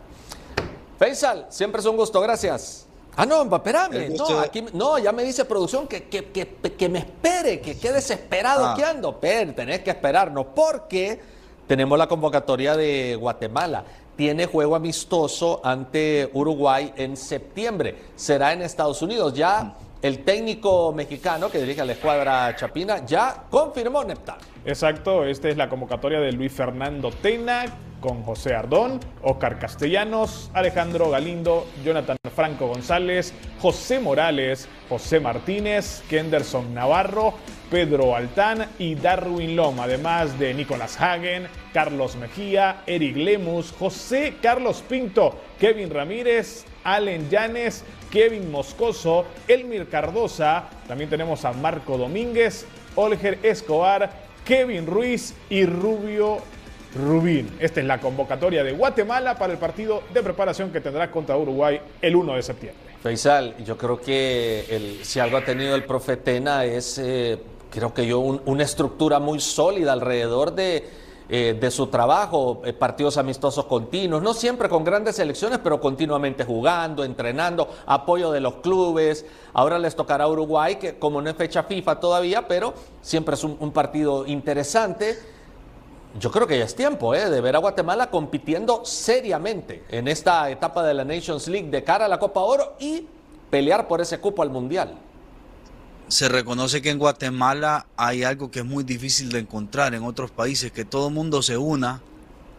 Faisal, siempre es un gusto, gracias. Ah, no, espérame. No, aquí, no, ya me dice producción que, que, que, me espere, que quede desesperado ah. que ando. Pero tenés que esperarnos porque tenemos la convocatoria de Guatemala. Tiene juego amistoso ante Uruguay en septiembre. Será en Estados Unidos. Ya el técnico mexicano que dirige a la escuadra Chapina ya confirmó Neptal. Exacto, esta es la convocatoria de Luis Fernando Tena con José Ardón, Oscar Castellanos, Alejandro Galindo, Jonathan Franco González, José Morales, José Martínez, Kenderson Navarro, Pedro Altán y Darwin Loma, además de Nicolás Hagen, Carlos Mejía, Eric Lemus, José Carlos Pinto, Kevin Ramírez, Allen Llanes, Kevin Moscoso, Elmir Cardosa, también tenemos a Marco Domínguez, Olger Escobar, Kevin Ruiz y Rubio Rubín. Esta es la convocatoria de Guatemala para el partido de preparación que tendrá contra Uruguay el 1 de septiembre. Faisal, yo creo que si algo ha tenido el profe Tena es, eh, creo que yo, una estructura muy sólida alrededor de eh, de su trabajo, eh, partidos amistosos continuos, no siempre con grandes selecciones, pero continuamente jugando, entrenando, apoyo de los clubes. Ahora les tocará Uruguay, que como no es fecha FIFA todavía, pero siempre es un, partido interesante. Yo creo que ya es tiempo eh, de ver a Guatemala compitiendo seriamente en esta etapa de la Nations League de cara a la Copa Oro y pelear por ese cupo al Mundial se reconoce que en Guatemala hay algo que es muy difícil de encontrar en otros países, que todo el mundo se una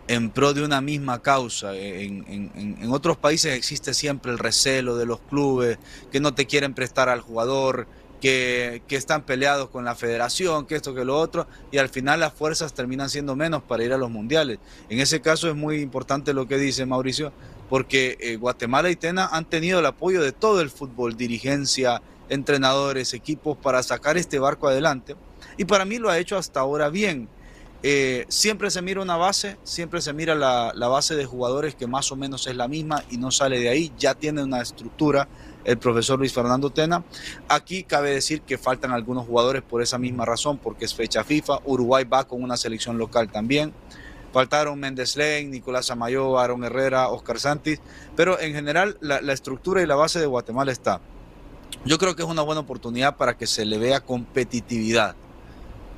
en pro de una misma causa. En, otros países existe siempre el recelo de los clubes que no te quieren prestar al jugador, que, están peleados con la federación, que esto, que lo otro, y al final las fuerzas terminan siendo menos para ir a los mundiales. En ese caso es muy importante lo que dice Mauricio, porque eh, Guatemala y Tena han tenido el apoyo de todo el fútbol, dirigencia, entrenadores, equipos para sacar este barco adelante. Y para mí lo ha hecho hasta ahora bien. Eh, siempre se mira una base, siempre se mira la, base de jugadores que más o menos es la misma y no sale de ahí, ya tiene una estructura el profesor Luis Fernando Tena. Aquí cabe decir que faltan algunos jugadores por esa misma razón, porque es fecha FIFA, Uruguay va con una selección local también. Faltaron Méndez Lane, Nicolás Amayo, Aaron Herrera, Oscar Santis, pero en general la estructura y la base de Guatemala está. Yo creo que es una buena oportunidad para que se le vea competitividad.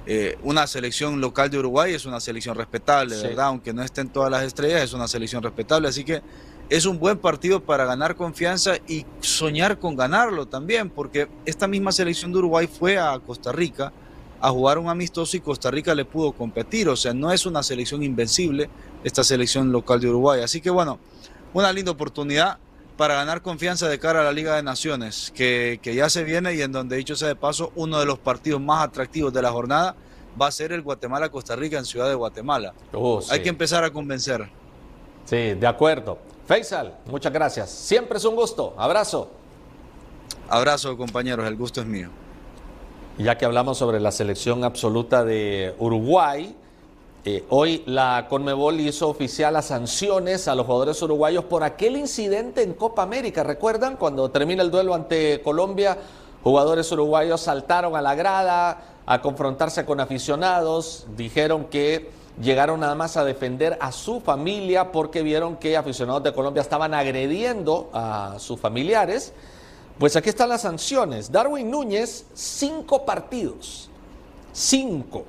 Eh, una selección local de Uruguay es una selección respetable, ¿verdad? Aunque no estén todas las estrellas, es una selección respetable. Así que es un buen partido para ganar confianza y soñar con ganarlo también, porque esta misma selección de Uruguay fue a Costa Rica a jugar un amistoso y Costa Rica le pudo competir. O sea, no es una selección invencible esta selección local de Uruguay. Así que bueno, una linda oportunidad para ganar confianza de cara a la Liga de Naciones, que, ya se viene y en donde, dicho sea de paso, uno de los partidos más atractivos de la jornada va a ser el Guatemala-Costa Rica en Ciudad de Guatemala. Oh, Hay que empezar a convencer. Sí, de acuerdo. Faisal, muchas gracias. Siempre es un gusto. Abrazo. Abrazo, compañeros. El gusto es mío. Ya que hablamos sobre la selección absoluta de Uruguay, eh, hoy la Conmebol hizo oficial las sanciones a los jugadores uruguayos por aquel incidente en Copa América. ¿Recuerdan cuando termina el duelo ante Colombia? Jugadores uruguayos saltaron a la grada a confrontarse con aficionados, dijeron que llegaron nada más a defender a su familia porque vieron que aficionados de Colombia estaban agrediendo a sus familiares. Pues aquí están las sanciones. Darwin Núñez, cinco partidos. Cinco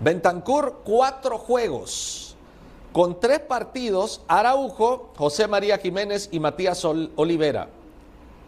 Bentancur, cuatro juegos. Con tres partidos, Araujo, José María Jiménez y Matías Olivera.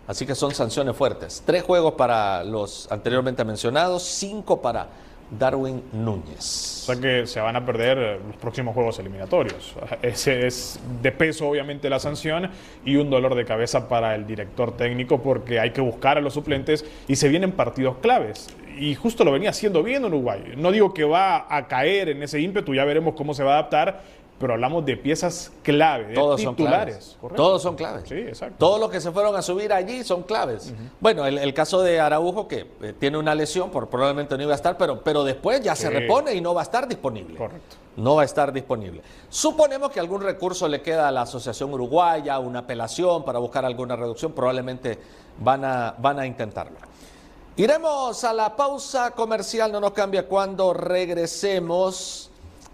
Así que son sanciones fuertes. Tres juegos para los anteriormente mencionados, cinco para Darwin Núñez. O sea que se van a perder los próximos juegos eliminatorios. Ese es de peso, obviamente, la sanción y un dolor de cabeza para el director técnico porque hay que buscar a los suplentes y se vienen partidos claves. Y justo lo venía haciendo bien Uruguay. No digo que va a caer en ese ímpetu, ya veremos cómo se va a adaptar, pero hablamos de piezas clave, de Todos titulares. Son Todos son claves. Sí, exacto. Todos los que se fueron a subir allí son claves. Bueno, el, caso de Araujo, que eh, tiene una lesión, por, probablemente no iba a estar, pero, pero después ya se repone y no va a estar disponible. Correcto. No va a estar disponible. Suponemos que algún recurso le queda a la Asociación Uruguaya, una apelación para buscar alguna reducción, probablemente van a, van a intentarlo. Iremos a la pausa comercial, no nos cambia cuando regresemos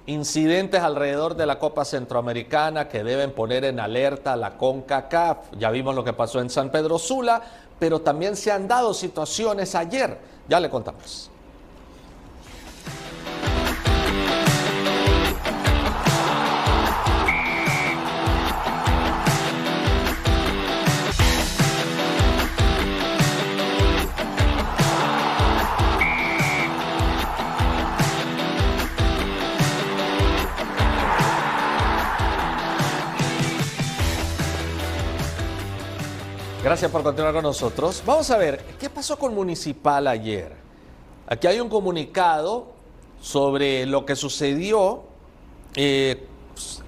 incidentes alrededor de la Copa Centroamericana que deben poner en alerta la CONCACAF. Ya vimos lo que pasó en San Pedro Sula, pero también se han dado situaciones ayer. Ya le contamos. Gracias por continuar con nosotros. Vamos a ver, ¿qué pasó con Municipal ayer? Aquí hay un comunicado sobre lo que sucedió eh,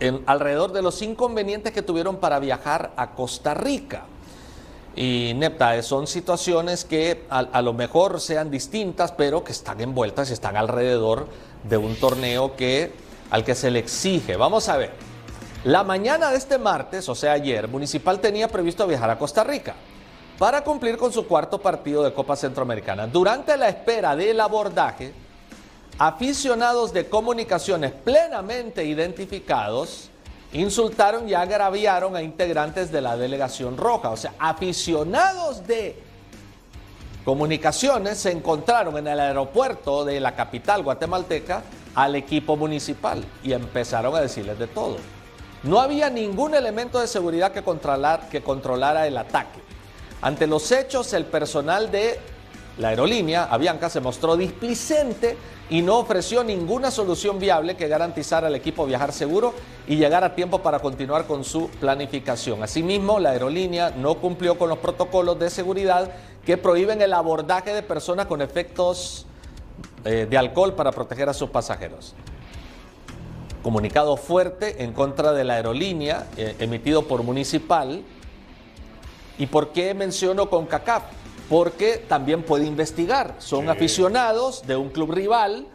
en, alrededor de los inconvenientes que tuvieron para viajar a Costa Rica. Y Nepta, son situaciones que a, a, lo mejor sean distintas, pero que están envueltas y están alrededor de un torneo que, al que se le exige. Vamos a ver. La mañana de este martes, o sea ayer, Municipal tenía previsto viajar a Costa Rica para cumplir con su cuarto partido de Copa Centroamericana. Durante la espera del abordaje, aficionados de comunicaciones plenamente identificados insultaron y agraviaron a integrantes de la delegación roja. O sea, aficionados de comunicaciones se encontraron en el aeropuerto de la capital guatemalteca al equipo municipal y empezaron a decirles de todo. No había ningún elemento de seguridad que, controlar, que controlara el ataque. Ante los hechos, el personal de la aerolínea, Avianca, se mostró displicente y no ofreció ninguna solución viable que garantizara al equipo viajar seguro y llegar a tiempo para continuar con su planificación. Asimismo, la aerolínea no cumplió con los protocolos de seguridad que prohíben el abordaje de personas con efectos eh, de alcohol para proteger a sus pasajeros. Comunicado fuerte en contra de la aerolínea eh, emitido por Municipal. ¿Y por qué menciono con CACAP? Porque también puede investigar. Son aficionados de un club rival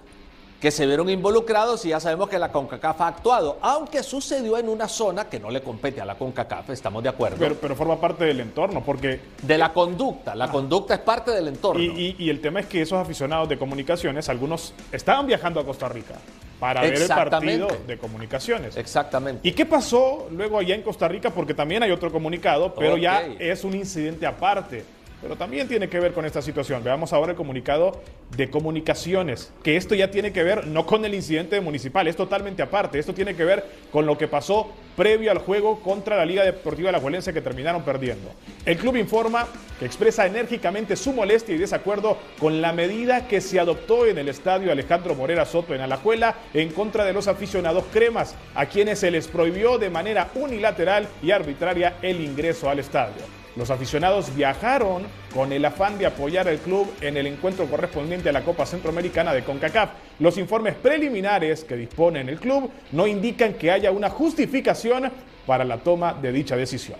que se vieron involucrados y ya sabemos que la CONCACAF ha actuado, aunque sucedió en una zona que no le compete a la CONCACAF, estamos de acuerdo. Pero, pero forma parte del entorno, porque... De la conducta, la conducta es parte del entorno. Y, y, el tema es que esos aficionados de comunicaciones, algunos estaban viajando a Costa Rica para ver el partido de comunicaciones. Exactamente. ¿Y qué pasó luego allá en Costa Rica? Porque también hay otro comunicado, pero ya es un incidente aparte pero también tiene que ver con esta situación. Veamos ahora el comunicado de comunicaciones, que esto ya tiene que ver no con el incidente municipal, es totalmente aparte, esto tiene que ver con lo que pasó previo al juego contra la Liga Deportiva de la Juelense que terminaron perdiendo. El club informa que expresa enérgicamente su molestia y desacuerdo con la medida que se adoptó en el estadio Alejandro Morera Soto en Alajuela en contra de los aficionados cremas, a quienes se les prohibió de manera unilateral y arbitraria el ingreso al estadio. Los aficionados viajaron con el afán de apoyar al club en el encuentro correspondiente a la Copa Centroamericana de CONCACAF. Los informes preliminares que dispone el club no indican que haya una justificación para la toma de dicha decisión.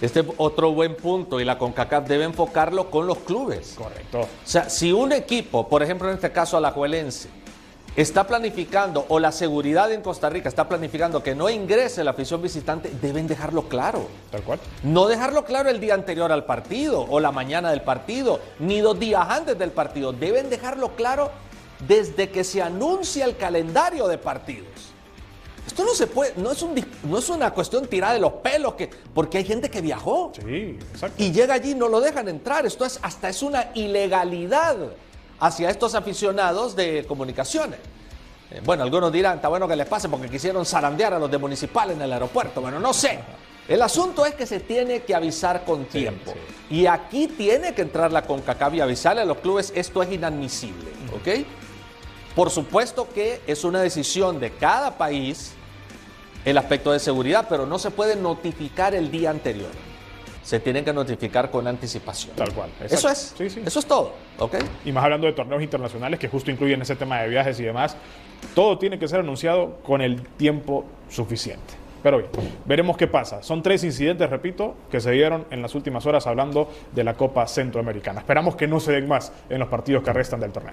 Este es otro buen punto y la CONCACAF debe enfocarlo con los clubes. Correcto. O sea, si un equipo, por ejemplo en este caso a la Juelense, está planificando, o la seguridad en Costa Rica está planificando que no ingrese la afición visitante, deben dejarlo claro. Tal cual. No dejarlo claro el día anterior al partido, o la mañana del partido, ni dos días antes del partido. Deben dejarlo claro desde que se anuncia el calendario de partidos. Esto no se puede, no es, un, no es una cuestión tirada de los pelos, que, porque hay gente que viajó. Sí, exacto. Y llega allí y no lo dejan entrar. Esto es hasta es una ilegalidad hacia estos aficionados de comunicaciones. Eh, bueno, algunos dirán, está bueno que les pase porque quisieron zarandear a los de municipal en el aeropuerto. Bueno, no sé. El asunto es que se tiene que avisar con tiempo. Y aquí tiene que entrar la CONCACAF y avisarle a los clubes, esto es inadmisible. ¿Ok? Por supuesto que es una decisión de cada país el aspecto de seguridad, pero no se puede notificar el día anterior se tienen que notificar con anticipación. Tal cual. Eso es. Eso es todo. Y más hablando de torneos internacionales que justo incluyen ese tema de viajes y demás, todo tiene que ser anunciado con el tiempo suficiente. Pero bien, veremos qué pasa. Son tres incidentes, repito, que se dieron en las últimas horas hablando de la Copa Centroamericana. Esperamos que no se den más en los partidos que restan del torneo.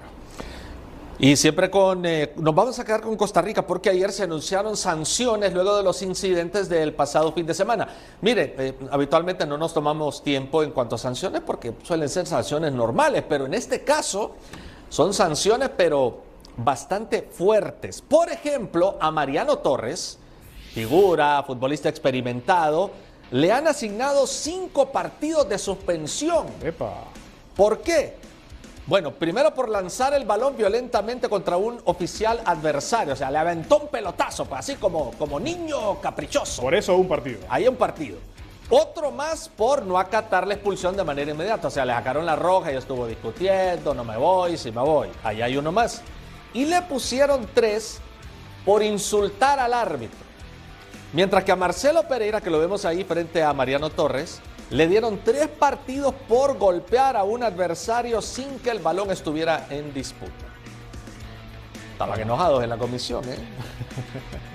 Y siempre con, eh, nos vamos a quedar con Costa Rica porque ayer se anunciaron sanciones luego de los incidentes del pasado fin de semana. Mire, eh, habitualmente no nos tomamos tiempo en cuanto a sanciones porque suelen ser sanciones normales, pero en este caso son sanciones pero bastante fuertes. Por ejemplo, a Mariano Torres, figura, futbolista experimentado, le han asignado cinco partidos de suspensión. Epa. ¿Por qué? Bueno, primero por lanzar el balón violentamente contra un oficial adversario, o sea, le aventó un pelotazo, pues, así como, como niño caprichoso. Por eso un partido. Ahí un partido. Otro más por no acatar la expulsión de manera inmediata, o sea, le sacaron la roja y estuvo discutiendo, no me voy, si me voy. Ahí hay uno más. Y le pusieron tres por insultar al árbitro. Mientras que a Marcelo Pereira, que lo vemos ahí frente a Mariano Torres, le dieron tres partidos por golpear a un adversario sin que el balón estuviera en disputa. Estaban enojados en la comisión, ¿eh?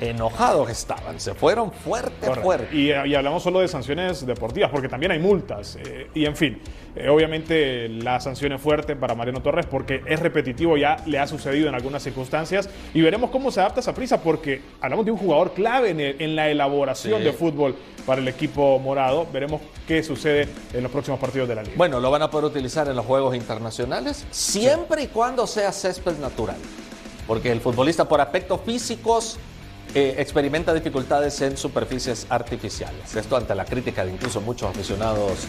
enojados estaban, se fueron fuerte, fuerte. Y, y, hablamos solo de sanciones deportivas, porque también hay multas. Eh, y en fin, eh, obviamente la sanción es fuerte para Mariano Torres porque es repetitivo, ya le ha sucedido en algunas circunstancias. Y veremos cómo se adapta esa prisa, porque hablamos de un jugador clave en, la elaboración de fútbol para el equipo morado. Veremos qué sucede en los próximos partidos de la liga. Bueno, lo van a poder utilizar en los juegos internacionales siempre y cuando sea césped natural. Porque el futbolista por aspectos físicos eh, experimenta dificultades en superficies artificiales. Esto ante la crítica de incluso muchos aficionados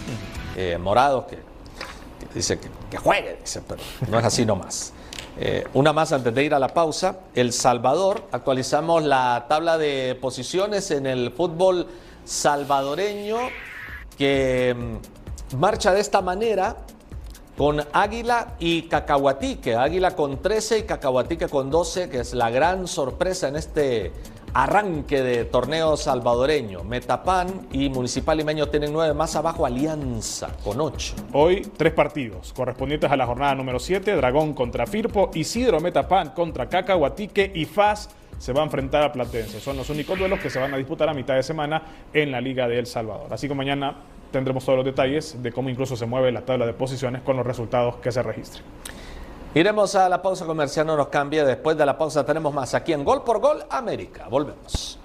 eh, morados que, que dicen que, que juegue, dice, pero no es así nomás. Eh, una más antes de ir a la pausa. El Salvador, actualizamos la tabla de posiciones en el fútbol salvadoreño que mm, marcha de esta manera con Águila y Cacahuatique. Águila con 13 y Cacahuatique con 12, que es la gran sorpresa en este arranque de torneo salvadoreño. Metapan y Municipal Limeño tienen 9, más abajo Alianza con 8. Hoy tres partidos correspondientes a la jornada número 7, Dragón contra Firpo, Isidro Metapan contra Cacahuatique y FAS se va a enfrentar a Platense. Son los únicos duelos que se van a disputar a mitad de semana en la Liga de El Salvador. Así que mañana tendremos todos los detalles de cómo incluso se mueve la tabla de posiciones con los resultados que se registren. Iremos a la pausa comercial, no nos cambie. Después de la pausa tenemos más aquí en Gol por Gol América. Volvemos.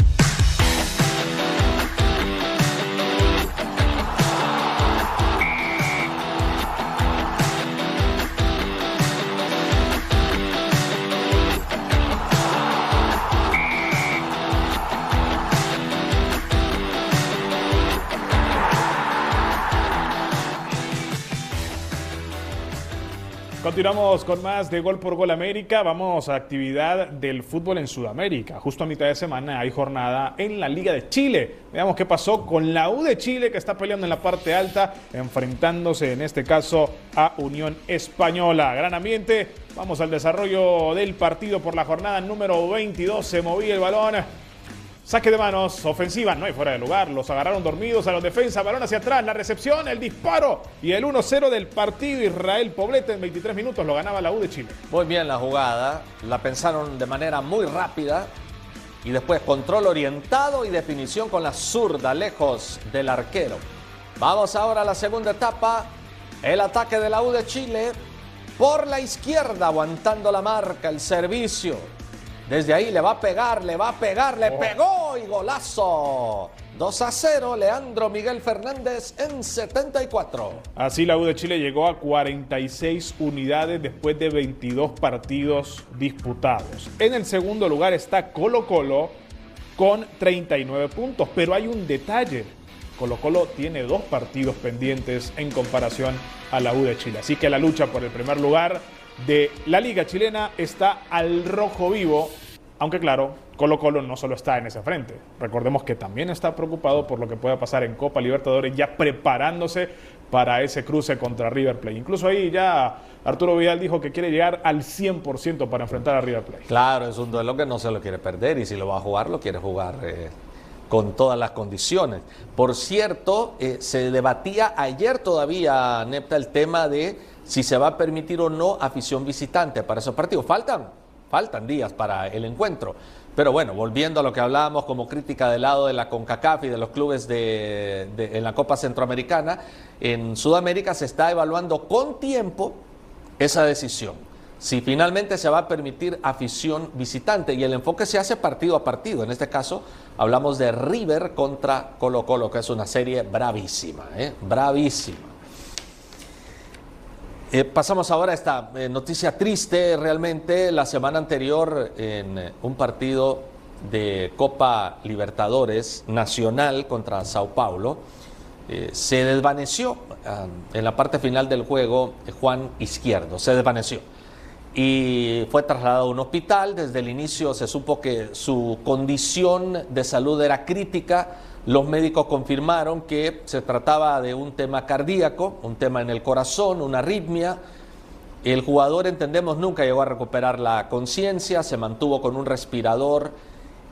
Continuamos con más de Gol por Gol América. Vamos a actividad del fútbol en Sudamérica. Justo a mitad de semana hay jornada en la Liga de Chile. Veamos qué pasó con la U de Chile que está peleando en la parte alta, enfrentándose en este caso a Unión Española. Gran ambiente. Vamos al desarrollo del partido por la jornada número 22. Se movía el balón. Saque de manos, ofensiva, no hay fuera de lugar. Los agarraron dormidos a los defensas, balón hacia atrás, la recepción, el disparo y el 1-0 del partido. Israel Poblete en 23 minutos lo ganaba la U de Chile. Muy bien la jugada, la pensaron de manera muy rápida y después control orientado y definición con la zurda lejos del arquero. Vamos ahora a la segunda etapa, el ataque de la U de Chile por la izquierda, aguantando la marca, el servicio. Desde ahí le va a pegar, le va a pegar, le pegó y golazo. 2 a 0, Leandro Miguel Fernández en 74. Así la U de Chile llegó a 46 unidades después de 22 partidos disputados. En el segundo lugar está Colo Colo con 39 puntos, pero hay un detalle. Colo Colo tiene dos partidos pendientes en comparación a la U de Chile. Así que la lucha por el primer lugar de la Liga Chilena está al rojo vivo, aunque claro, Colo Colo no solo está en ese frente. Recordemos que también está preocupado por lo que pueda pasar en Copa Libertadores, ya preparándose para ese cruce contra River Plate. Incluso ahí ya Arturo Vidal dijo que quiere llegar al 100% para enfrentar a River Plate. Claro, es un duelo que no se lo quiere perder y si lo va a jugar, lo quiere jugar eh, con todas las condiciones. Por cierto, eh, se debatía ayer todavía, Nepta, el tema de si se va a permitir o no afición visitante para esos partidos. Faltan, faltan días para el encuentro. Pero bueno, volviendo a lo que hablábamos como crítica del lado de la CONCACAF y de los clubes de, en la Copa Centroamericana, en Sudamérica se está evaluando con tiempo esa decisión. Si finalmente se va a permitir afición visitante y el enfoque se hace partido a partido. En este caso hablamos de River contra Colo Colo, que es una serie bravísima, ¿eh? bravísima. Eh, pasamos ahora a esta eh, noticia triste realmente. La semana anterior en eh, un partido de Copa Libertadores Nacional contra Sao Paulo, se desvaneció ah, en la parte final del juego Juan Izquierdo, se desvaneció. Y fue trasladado a un hospital. Desde el inicio se supo que su condición de salud era crítica. Los médicos confirmaron que se trataba de un tema cardíaco, un tema en el corazón, una arritmia. El jugador, entendemos, nunca llegó a recuperar la conciencia, se mantuvo con un respirador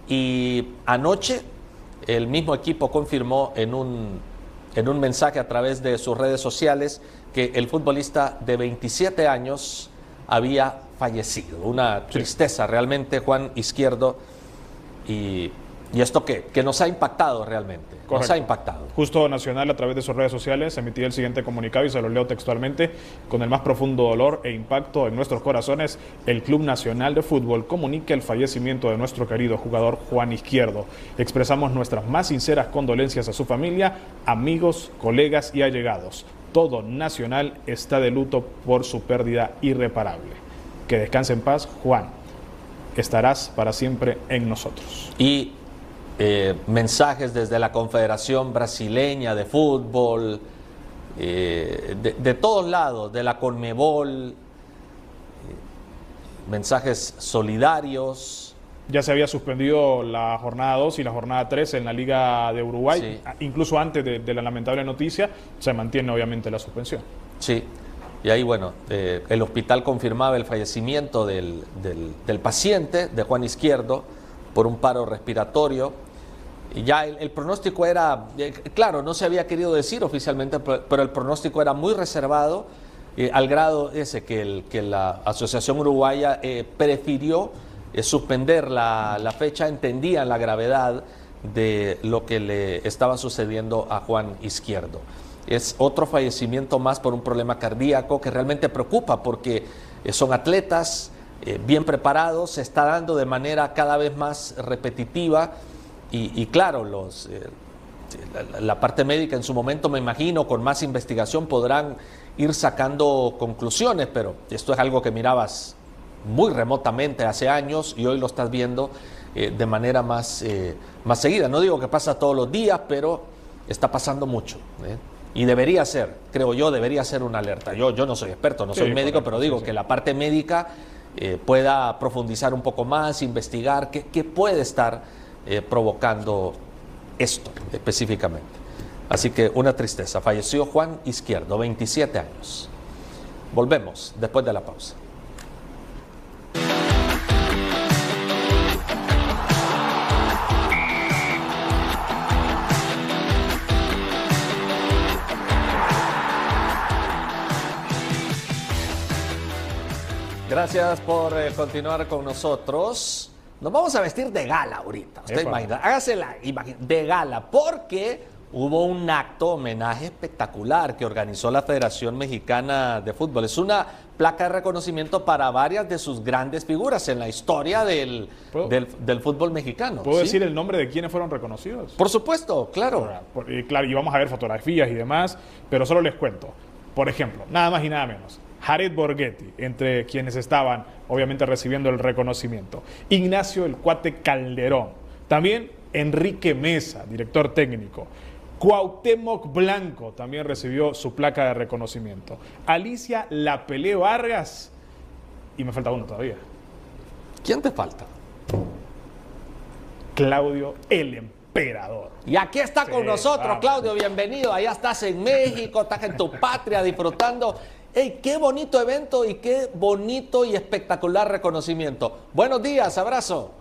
y anoche el mismo equipo confirmó en un, en un mensaje a través de sus redes sociales que el futbolista de 27 años había fallecido. Una tristeza realmente, Juan Izquierdo. Y, y esto que, que nos ha impactado realmente. Nos ha impactado. Justo Nacional a través de sus redes sociales emitía el siguiente comunicado y se lo leo textualmente. Con el más profundo dolor e impacto en nuestros corazones, el Club Nacional de Fútbol comunica el fallecimiento de nuestro querido jugador Juan Izquierdo. Expresamos nuestras más sinceras condolencias a su familia, amigos, colegas y allegados. Todo Nacional está de luto por su pérdida irreparable. Que descanse en paz, Juan. estarás para siempre en nosotros. Y eh, mensajes desde la Confederación Brasileña de Fútbol, eh, de, de, todos lados, de la Conmebol, eh, mensajes solidarios. Ya se había suspendido la jornada 2 y la jornada 3 en la Liga de Uruguay, Sí. incluso antes de, de la lamentable noticia, se mantiene obviamente la suspensión. Sí, y ahí bueno, el hospital confirmaba el fallecimiento del, del- del paciente, de Juan Izquierdo, por un paro respiratorio. Ya el, pronóstico era, eh, claro, no se había querido decir oficialmente, pe- pero el pronóstico era muy reservado, eh, al grado ese que, el- que la Asociación Uruguaya eh, prefirió suspender la, la fecha, entendían la gravedad de lo que le estaba sucediendo a Juan Izquierdo. Es otro fallecimiento más por un problema cardíaco que realmente preocupa porque son atletas bien preparados, se está dando de manera cada vez más repetitiva y, y claro, los, eh, la, la parte médica en su momento, me imagino, con más investigación podrán ir sacando conclusiones, pero esto es algo que mirabas muy remotamente hace años y hoy lo estás viendo eh, de manera más, eh, más seguida. No digo que pasa todos los días, pero está pasando mucho. ¿eh? Y debería ser, creo yo, debería ser una alerta. Yo, yo no soy experto, no Sí, soy médico, correcto, pero digo sí, sí. que la parte médica pueda profundizar un poco más, investigar qué, qué puede estar eh, provocando esto específicamente. Así que una tristeza. Falleció Juan Izquierdo, 27 años. Volvemos después de la pausa. Gracias por eh, continuar con nosotros. Nos vamos a vestir de gala ahorita. Usted Epa. imagina, hágase la de gala, porque hubo un acto homenaje espectacular que organizó la Federación Mexicana de Fútbol. Es una placa de reconocimiento para varias de sus grandes figuras en la historia del, del, del fútbol mexicano. ¿Puedo ¿sí? decir el nombre de quienes fueron reconocidos? Por supuesto, claro. Por- y claro, y vamos a ver fotografías y demás, pero solo les cuento. Por ejemplo, nada más y nada menos. Jared Borghetti, entre quienes estaban obviamente recibiendo el reconocimiento. Ignacio el Cuate Calderón. También Enrique Mesa, director técnico. Cuauhtémoc Blanco también recibió su placa de reconocimiento. Alicia Lapelé Vargas. Y me falta uno todavía. ¿Quién te falta? Claudio el Emperador. Y aquí está con Sí, nosotros, vamos. Claudio, bienvenido. Allá estás en México, estás en tu patria disfrutando. ¡Ey, qué bonito evento y qué bonito y espectacular reconocimiento! Buenos días, abrazo.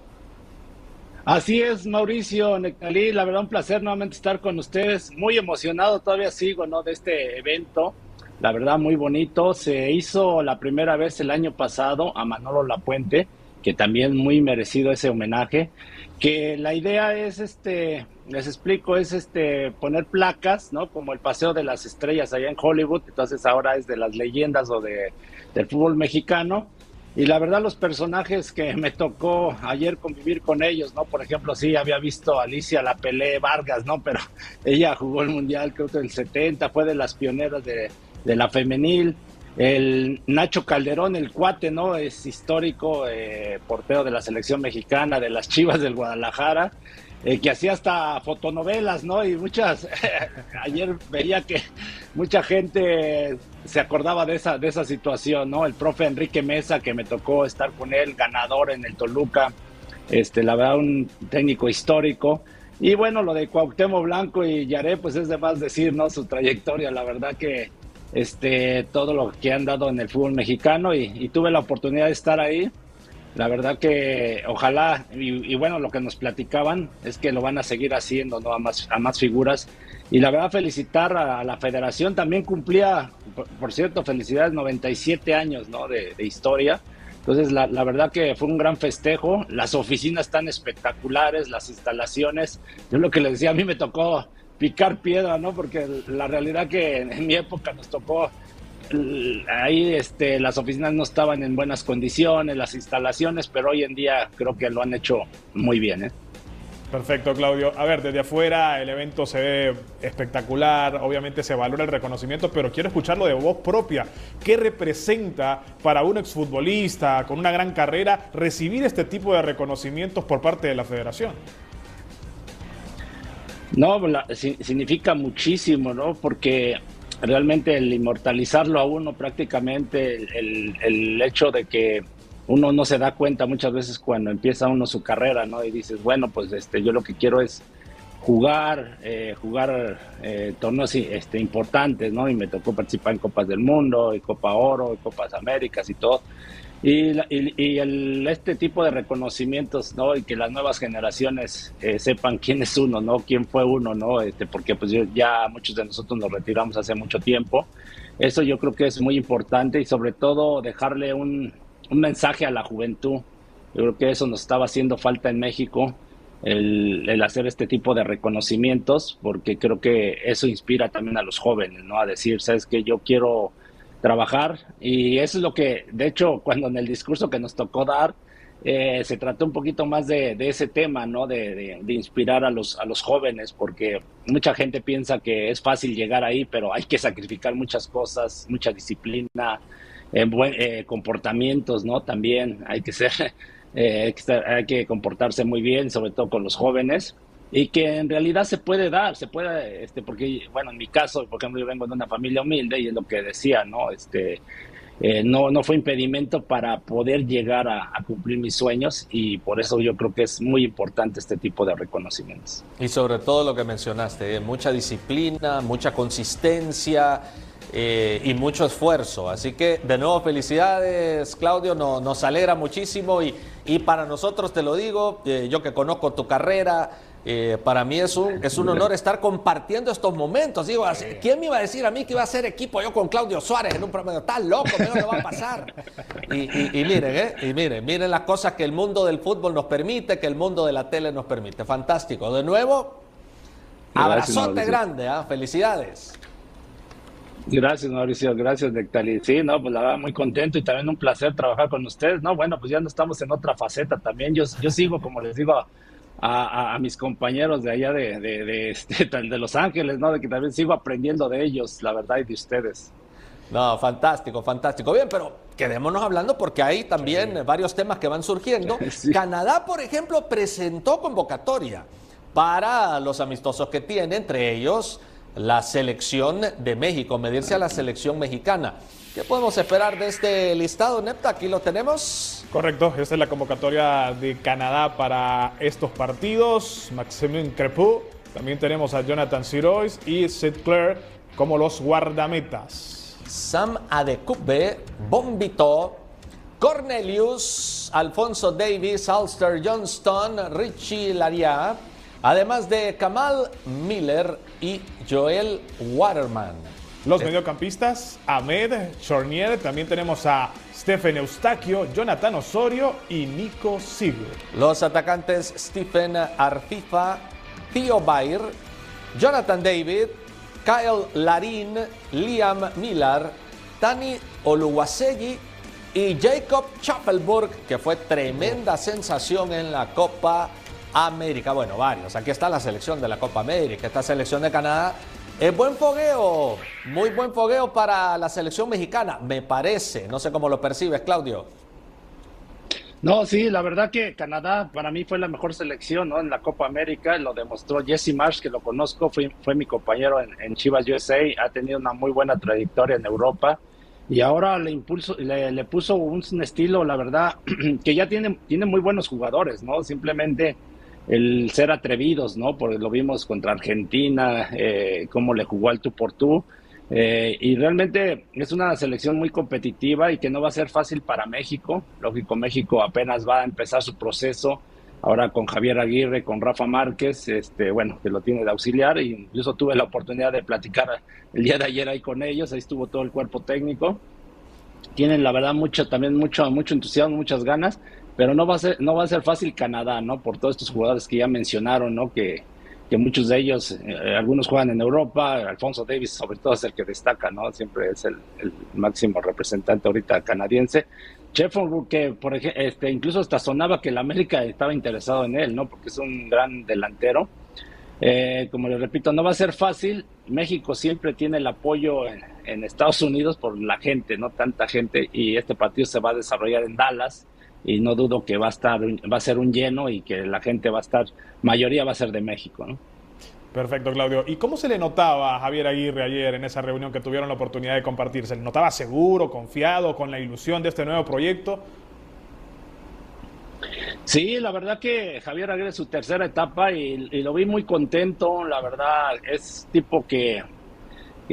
Así es, Mauricio, Nectalí, la verdad un placer nuevamente estar con ustedes. Muy emocionado, todavía sigo, ¿no? De este evento. La verdad, muy bonito. Se hizo la primera vez el año pasado a Manolo Lapuente, que también muy merecido ese homenaje. Que la idea es, este, les explico, es este poner placas, ¿no? Como el Paseo de las Estrellas allá en Hollywood. Entonces ahora es de las leyendas o de, del fútbol mexicano. Y la verdad, los personajes que me tocó ayer convivir con ellos, ¿no? Por ejemplo, sí, había visto a Alicia La Pelé Vargas, ¿no? Pero ella jugó el Mundial, creo que el 70, fue de las pioneras de, de la femenil. El Nacho Calderón, el cuate, ¿no? Es histórico, eh, portero de la selección mexicana, de las Chivas del Guadalajara, eh, que hacía hasta fotonovelas, ¿no? Y muchas, ayer veía que mucha gente se acordaba de esa, de esa situación, ¿no? El profe Enrique Mesa, que me tocó estar con él, ganador en el Toluca, este, la verdad, un técnico histórico. Y bueno, lo de Cuauhtémoc Blanco y Yaré, pues es de más decir, ¿no? Su trayectoria, la verdad que este, todo lo que han dado en el fútbol mexicano y, tuve la oportunidad de estar ahí. La verdad que ojalá, y, bueno, lo que nos platicaban es que lo van a seguir haciendo, ¿no? A más, a más figuras. Y la verdad, felicitar a, la federación. También cumplía, por, cierto, felicidades, 97 años, ¿no? De, de historia. Entonces, la, la, verdad que fue un gran festejo. Las oficinas están espectaculares, las instalaciones. Yo lo que les decía, a mí me tocó picar piedra, ¿no? Porque la realidad que en, mi época nos tocó ahí este, las oficinas no estaban en buenas condiciones, las instalaciones, pero hoy en día creo que lo han hecho muy bien. ¿eh? Perfecto, Claudio. A ver, desde afuera el evento se ve espectacular, obviamente se valora el reconocimiento, pero quiero escucharlo de voz propia. ¿Qué representa para un exfutbolista con una gran carrera recibir este tipo de reconocimientos por parte de la federación? No, significa muchísimo, ¿no? Porque realmente el inmortalizarlo a uno prácticamente, el, el hecho de que uno no se da cuenta muchas veces cuando empieza uno su carrera, ¿no? Y dices, bueno, pues este, yo lo que quiero es jugar, eh, jugar eh, torneos este, importantes, ¿no? Y me tocó participar en Copas del Mundo, y Copa Oro, y Copas Américas y todo. Y, y, el, este tipo de reconocimientos, ¿no? Y que las nuevas generaciones eh, sepan quién es uno, ¿no? Quién fue uno, ¿no? Este, porque pues ya muchos de nosotros nos retiramos hace mucho tiempo. Eso yo creo que es muy importante y sobre todo dejarle un, un mensaje a la juventud. Yo creo que eso nos estaba haciendo falta en México, el, hacer este tipo de reconocimientos, porque creo que eso inspira también a los jóvenes, ¿no? A decir, sabes que yo quiero trabajar y eso es lo que, de hecho, cuando en el discurso que nos tocó dar, eh, se trató un poquito más de, ese tema, ¿no? De, inspirar a los, a los jóvenes, porque mucha gente piensa que es fácil llegar ahí, pero hay que sacrificar muchas cosas, mucha disciplina, en buen, eh, comportamientos, ¿no? También hay que ser, eh, hay que comportarse muy bien, sobre todo con los jóvenes, y que en realidad se puede dar, se puede, este, porque, bueno, en mi caso, por ejemplo, yo vengo de una familia humilde y es lo que decía, ¿no? Este, eh, no, no fue impedimento para poder llegar a, a, cumplir mis sueños y por eso yo creo que es muy importante este tipo de reconocimientos. Y sobre todo lo que mencionaste, mucha disciplina, mucha consistencia, eh, y mucho esfuerzo. Así que de nuevo felicidades Claudio, nos alegra muchísimo y, y, para nosotros te lo digo, eh, yo que conozco tu carrera, eh, para mí es un, es un honor estar compartiendo estos momentos. Digo, ¿quién me iba a decir a mí que iba a ser equipo yo con Claudio Suárez en un promedio? Tan loco, no lo va a pasar. Y, y, miren, ¿eh? Y miren, miren las cosas que el mundo del fútbol nos permite, que el mundo de la tele nos permite. Fantástico. De nuevo, abrazote grande, ¿ah? felicidades. Gracias, Mauricio. Gracias, Nectali. Sí, no, pues la verdad, muy contento y también un placer trabajar con ustedes. No, bueno, pues ya no estamos en otra faceta también. Yo, yo sigo, como les digo a, a, mis compañeros de allá de, de, de, este, de Los Ángeles, ¿no? De que también sigo aprendiendo de ellos, la verdad, y de ustedes. No, fantástico, fantástico. Bien, pero quedémonos hablando porque hay también varios temas que van surgiendo. Canadá, por ejemplo, presentó convocatoria para los amistosos que tiene, entre ellos la selección de México, medirse a la selección mexicana. ¿Qué podemos esperar de este listado, Nepta? Aquí lo tenemos. Correcto, esta es la convocatoria de Canadá para estos partidos. Maximin Crepu, también tenemos a Jonathan Sirois y Sid Clare como los guardametas. Sam Adekube, Bombito, Cornelius, Alfonso Davis, Alster Johnston, Richie Laria, además de Kamal Miller y Joel Waterman. Los mediocampistas, Ahmed Chornier, también tenemos a Stephen Eustaquio, Jonathan Osorio y Nico Sigur. Los atacantes Stephen Arfifa, Theo Bair, Jonathan David, Kyle Larin, Liam Millar, Tani Oluwasegi y Jacob Chappelburg, que fue tremenda sensación en la Copa América. Bueno, varios. Aquí está la selección de la Copa América, esta selección de Canadá. Es buen fogueo, muy buen fogueo para la selección mexicana, me parece. No sé cómo lo percibes, Claudio. No, sí, la verdad que Canadá para mí fue la mejor selección en la Copa América, lo demostró Jesse Marsh, que lo conozco, fue, fue mi compañero en, Chivas USA, ha tenido una muy buena trayectoria en Europa y ahora le, impulso, le, puso un estilo, la verdad, que ya tiene, tiene muy buenos jugadores, ¿no? Simplemente el ser atrevidos, ¿no? Porque lo vimos contra Argentina, eh, cómo le jugó al tú por tú. Y realmente es una selección muy competitiva y que no va a ser fácil para México. Lógico, México apenas va a empezar su proceso ahora con Javier Aguirre, con Rafa Márquez, este, bueno, que lo tiene de auxiliar, e incluso tuve la oportunidad de platicar el día de ayer ahí con ellos, ahí estuvo todo el cuerpo técnico. Tienen la verdad mucho, también mucho, mucho entusiasmo, muchas ganas pero no va a ser, no va a ser fácil Canadá, ¿no? Por todos estos jugadores que ya mencionaron, ¿no? Que, que muchos de ellos, eh, algunos juegan en Europa, Alfonso Davis sobre todo es el que destaca, ¿no? Siempre es el, máximo representante ahorita canadiense. Sheffield, que por ejemplo, este, incluso hasta sonaba que el América estaba interesado en él, ¿no? Porque es un gran delantero. Eh, como les repito, no va a ser fácil. México siempre tiene el apoyo en, Estados Unidos por la gente, no tanta gente, y este partido se va a desarrollar en Dallas y no dudo que va a estar, va a ser un lleno y que la gente va a estar, mayoría va a ser de México, ¿no? Perfecto, Claudio. ¿Y cómo se le notaba a Javier Aguirre ayer en esa reunión que tuvieron la oportunidad de compartir? ¿Se le notaba seguro, confiado, con la ilusión de este nuevo proyecto? Sí, la verdad que Javier Aguirre es su tercera etapa y, y, lo vi muy contento. La verdad, es tipo que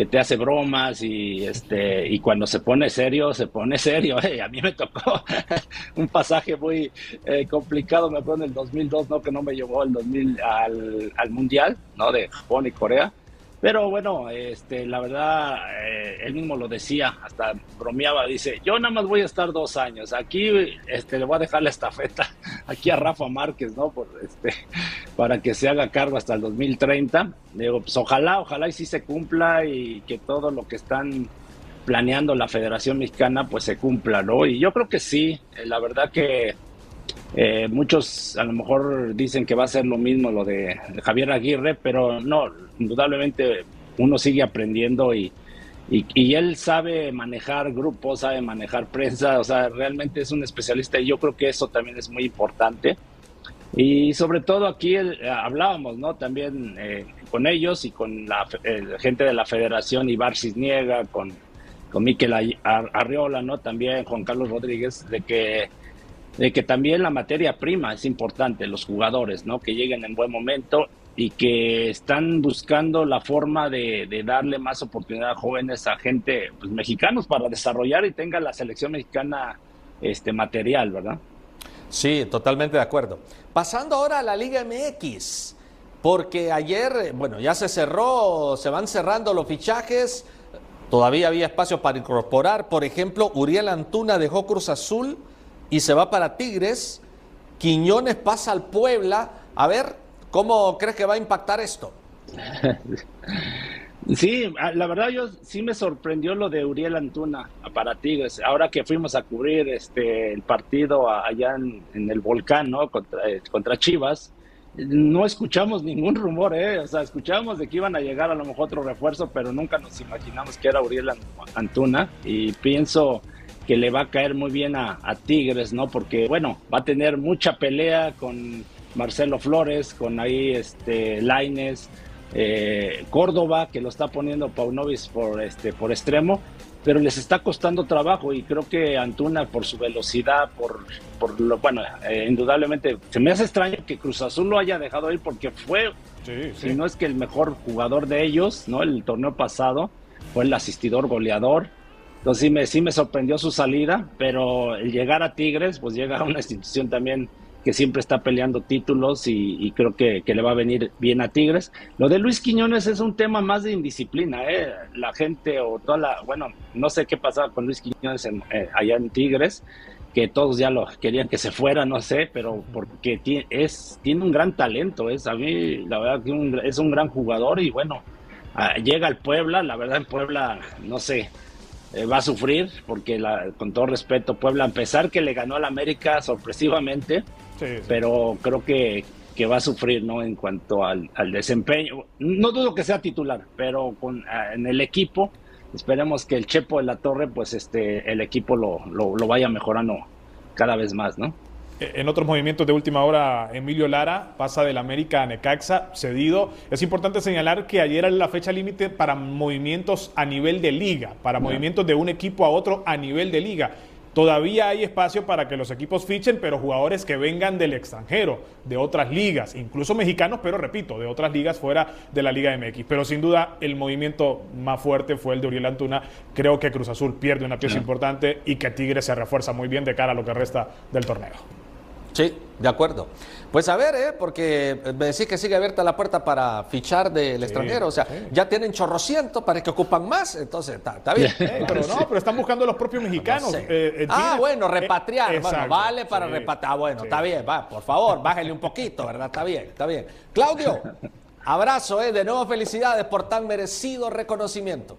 que te hace bromas y este y cuando se pone serio se pone serio eh. a mí me tocó un pasaje muy eh, complicado me acuerdo en el 2002 no que no me llevó el 2000 al, al mundial no de Japón y Corea pero bueno, este, la verdad, eh, él mismo lo decía, hasta bromeaba, dice, yo nada más voy a estar dos años, aquí este, le voy a dejar la estafeta aquí a Rafa Márquez, ¿no? Por, este, para que se haga cargo hasta el 2030. Digo, pues ojalá, ojalá y sí se cumpla y que todo lo que están planeando la Federación Mexicana pues se cumpla, ¿no? Y yo creo que sí, eh, la verdad que eh, muchos a lo mejor dicen que va a ser lo mismo lo de Javier Aguirre, pero no, indudablemente uno sigue aprendiendo y, y, él sabe manejar grupos, sabe manejar prensa, o sea, realmente es un especialista y yo creo que eso también es muy importante. Y sobre todo aquí hablábamos, ¿no? También eh, con ellos y con la gente de la federación, Ibar Cisniega, con, con Miquel Arriola, ¿no? También Juan Carlos Rodríguez, de que de que también la materia prima es importante, los jugadores, ¿no? Que lleguen en buen momento y que están buscando la forma de, darle más oportunidad a jóvenes, a gente, pues, mexicanos para desarrollar y tenga la selección mexicana este material, ¿verdad? Sí, totalmente de acuerdo. Pasando ahora a la Liga MX, porque ayer, bueno, ya se cerró, se van cerrando los fichajes, todavía había espacio para incorporar, por ejemplo, Uriel Antuna dejó Cruz Azul y se va para Tigres. Quiñones pasa al Puebla. A ver, ¿cómo crees que va a impactar esto? Sí, la verdad yo sí me sorprendió lo de Uriel Antuna para Tigres. Ahora que fuimos a cubrir este el partido allá en, el volcán, ¿no? Contra, eh, contra, Chivas, no escuchamos ningún rumor, ¿eh? O sea, escuchamos de que iban a llegar a lo mejor otro refuerzo, pero nunca nos imaginamos que era Uriel Antuna. Y pienso que le va a caer muy bien a, Tigres, ¿no? Porque, bueno, va a tener mucha pelea con Marcelo Flores, con ahí este Laines, eh, Córdoba, que lo está poniendo Paunovis por, este, por extremo, pero les está costando trabajo y creo que Antuna por su velocidad, por, por lo, bueno, eh, indudablemente, se me hace extraño que Cruz Azul lo haya dejado ir porque fue, si no es que el mejor jugador de ellos, ¿no? El torneo pasado, fue el asistidor goleador, entonces sí me, sí me sorprendió su salida, pero el llegar a Tigres, pues llega a una institución también que siempre está peleando títulos y, creo que, le va a venir bien a Tigres. Lo de Luis Quiñones es un tema más de indisciplina, ¿eh? La gente o toda la, bueno, no sé qué pasaba con Luis Quiñones eh, allá en Tigres, que todos ya lo querían que se fuera, no sé, pero porque tiene, es, tiene un gran talento, es a mí la verdad que es un gran jugador y bueno, ah, llega al Puebla, la verdad en Puebla, no sé, eh, va a sufrir, porque la, con todo respeto, Puebla, a pesar que le ganó al América sorpresivamente, pero creo que, que, va a sufrir ¿no? en cuanto al, desempeño. No dudo que sea titular, pero con, en el equipo, esperemos que el Chepo de la Torre, pues este, el equipo lo, lo, lo vaya mejorando cada vez más, ¿no? En otros movimientos de última hora, Emilio Lara pasa del América a Necaxa, cedido. Es importante señalar que ayer era la fecha límite para movimientos a nivel de liga, para movimientos de un equipo a otro a nivel de liga. Todavía hay espacio para que los equipos fichen, pero jugadores que vengan del extranjero, de otras ligas, incluso mexicanos, pero repito, de otras ligas fuera de la Liga MX. Pero sin duda el movimiento más fuerte fue el de Uriel Antuna. Creo que Cruz Azul pierde una pieza importante y que Tigre se refuerza muy bien de cara a lo que resta del torneo. Sí, de acuerdo. Pues a ver, ¿eh? porque me decís que sigue abierta la puerta para fichar del extranjero. O sea, ya tienen chorrociento para que ocupan más, entonces está, bien. pero no, pero están buscando los propios mexicanos. Eh, eh, ah, bueno, repatriar. bueno, vale para repatriar. Ah, bueno, está bien, va, por favor, bájale un poquito, ¿verdad? Está bien, está bien. Claudio, Abrazo, ¿eh? De nuevo felicidades por tan merecido reconocimiento.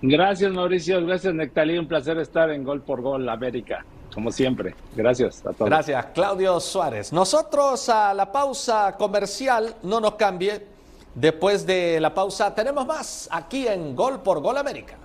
Gracias, Mauricio. Gracias, Nectalí. Un placer estar en Gol por Gol América, como siempre. Gracias a todos. Gracias, Claudio Suárez. Nosotros a la pausa comercial, no nos cambie. Después de la pausa tenemos más aquí en Gol por Gol América.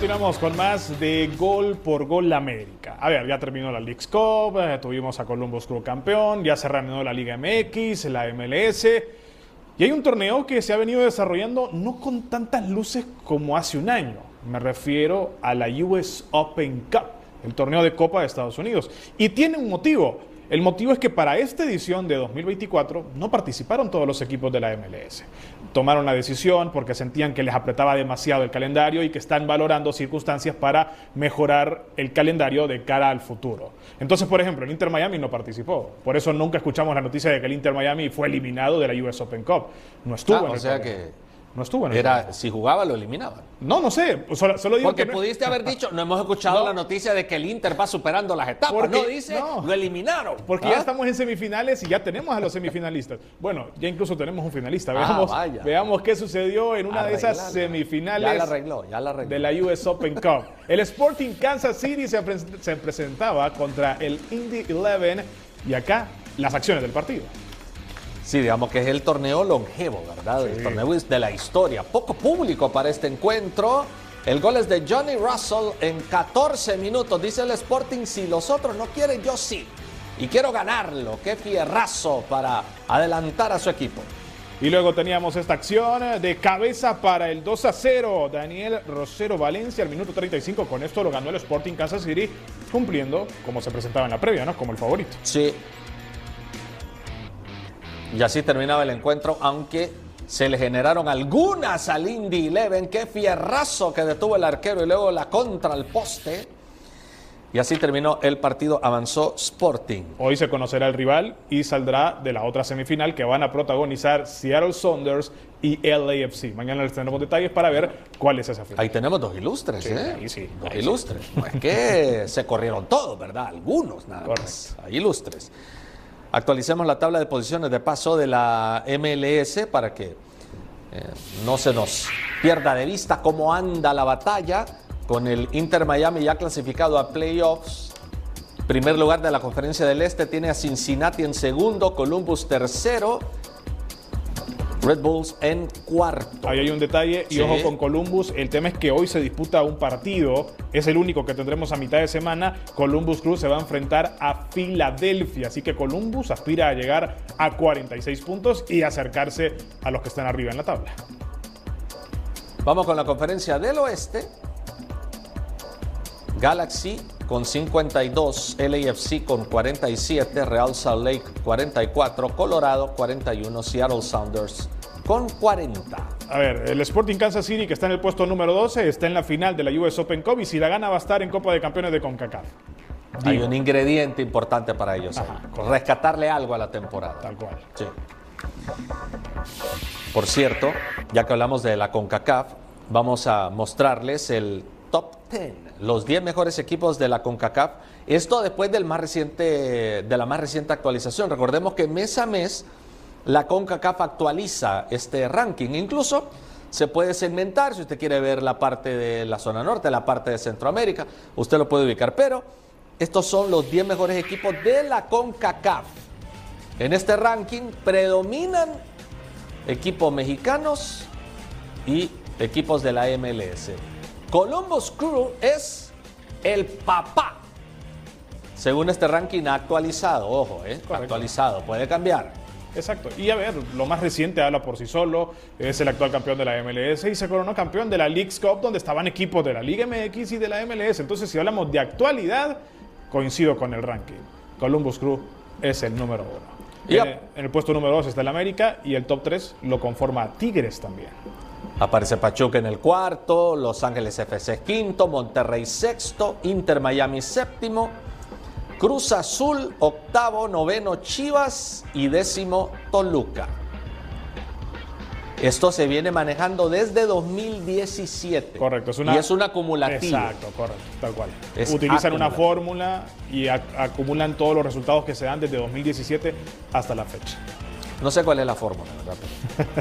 Continuamos con más de Gol por Gol América. A ver, ya terminó la League's Cup, eh, tuvimos a Columbus Club campeón, ya se reanudó la Liga MX, la MLS. Y hay un torneo que se ha venido desarrollando no con tantas luces como hace un año. Me refiero a la US Open Cup, el torneo de Copa de Estados Unidos. Y tiene un motivo. El motivo es que para esta edición de 2024 no participaron todos los equipos de la MLS. Tomaron la decisión porque sentían que les apretaba demasiado el calendario y que están valorando circunstancias para mejorar el calendario de cara al futuro. Entonces, por ejemplo, el Inter Miami no participó. Por eso nunca escuchamos la noticia de que el Inter Miami fue eliminado de la US Open Cup. No estuvo Ah, en o el sea que No estuvo en el era, si jugaba lo eliminaban. No, no sé. Solo, solo digo Porque que no- pudiste haber dicho, no hemos escuchado No. la noticia de que el Inter va superando las etapas. Porque- no, dice, no. lo eliminaron. Porque ¿Ah? ya estamos en semifinales y ya tenemos a los semifinalistas. Bueno, ya incluso tenemos un finalista. Ah, Veamos, veamos qué sucedió en una de esas semifinales Ya la arregló, ya la arregló. de la US Open Cup. El Sporting Kansas City se, se presentaba contra el Indy 11 y acá las acciones del partido. Sí, digamos que es el torneo longevo, ¿verdad? El torneo de la historia. Poco público para este encuentro. El gol es de Johnny Russell en 14 minutos. Dice el Sporting, si los otros no quieren, yo sí. Y quiero ganarlo. Qué fierrazo para adelantar a su equipo. Y luego teníamos esta acción de cabeza para el 2 a 0. Daniel Rosero Valencia al minuto 35. Con esto lo ganó el Sporting Kansas City, cumpliendo como se presentaba en la previa, ¿no? Como el favorito. Sí. Y así terminaba el encuentro, aunque se le generaron algunas al Indy Eleven. Qué fierrazo que detuvo el arquero y luego la contra al poste. Y así terminó el partido, avanzó Sporting. Hoy se conocerá el rival y saldrá de la otra semifinal que van a protagonizar Seattle Saunders y LAFC. Mañana les tendremos detalles para ver cuál es esa final. Ahí tenemos dos ilustres, Sí, ¿eh? ahí sí, Dos ahí sí. ilustres. No es que se corrieron todos, ¿verdad? Algunos nada más. Ahí ilustres. Actualicemos la tabla de posiciones de paso de la MLS para que eh, no se nos pierda de vista cómo anda la batalla con el Inter Miami ya clasificado a playoffs. Primer lugar de la Conferencia del Este tiene a Cincinnati en segundo, Columbus tercero, Red Bulls en cuarto. Ahí hay un detalle y Sí. ojo con Columbus. El tema es que hoy se disputa un partido. Es el único que tendremos a mitad de semana. Columbus Cruz se va a enfrentar a Filadelfia. Así que Columbus aspira a llegar a 46 puntos y acercarse a los que están arriba en la tabla. Vamos con la conferencia del oeste. Galaxy con 52, LAFC con 47, Real Salt Lake 44, Colorado 41, Seattle Sounders con 40. A ver, el Sporting Kansas City, que está en el puesto número 12, está en la final de la US Open Cup y si la gana va a estar en Copa de Campeones de CONCACAF. Hay Digo. un ingrediente importante para ellos. ahí. Rescatarle algo a la temporada. Tal cual. Sí. Por cierto, ya que hablamos de la CONCACAF, vamos a mostrarles el top 10, los 10 mejores equipos de la CONCACAF. Esto después de la más reciente actualización. Recordemos que mes a mes la CONCACAF actualiza este ranking. Incluso se puede segmentar si usted quiere ver la parte de la zona norte, la parte de Centroamérica, usted lo puede ubicar. Pero estos son los 10 mejores equipos de la CONCACAF. En este ranking predominan equipos mexicanos y equipos de la MLS. Columbus Crew es el papá. Según este ranking actualizado, ojo, eh, actualizado, puede cambiar. Exacto. Y a ver, lo más reciente habla por sí solo. Es el actual campeón de la MLS y se coronó campeón de la League's Cup, donde estaban equipos de la Liga MX y de la MLS. Entonces, si hablamos de actualidad, coincido con el ranking. Columbus Crew es el número uno. Yep. En, en el puesto número dos está el América y el top 3 lo conforma Tigres también. Aparece Pachuca en el cuarto, Los Ángeles FC quinto, Monterrey sexto, Inter Miami séptimo, Cruz Azul octavo, noveno Chivas y décimo Toluca. Esto se viene manejando desde 2017. Correcto, es una, y es un acumulativo. Exacto, correcto, tal cual. Es Utilizan una fórmula y ac- acumulan todos los resultados que se dan desde 2017 hasta la fecha. No sé cuál es la fórmula, ¿verdad?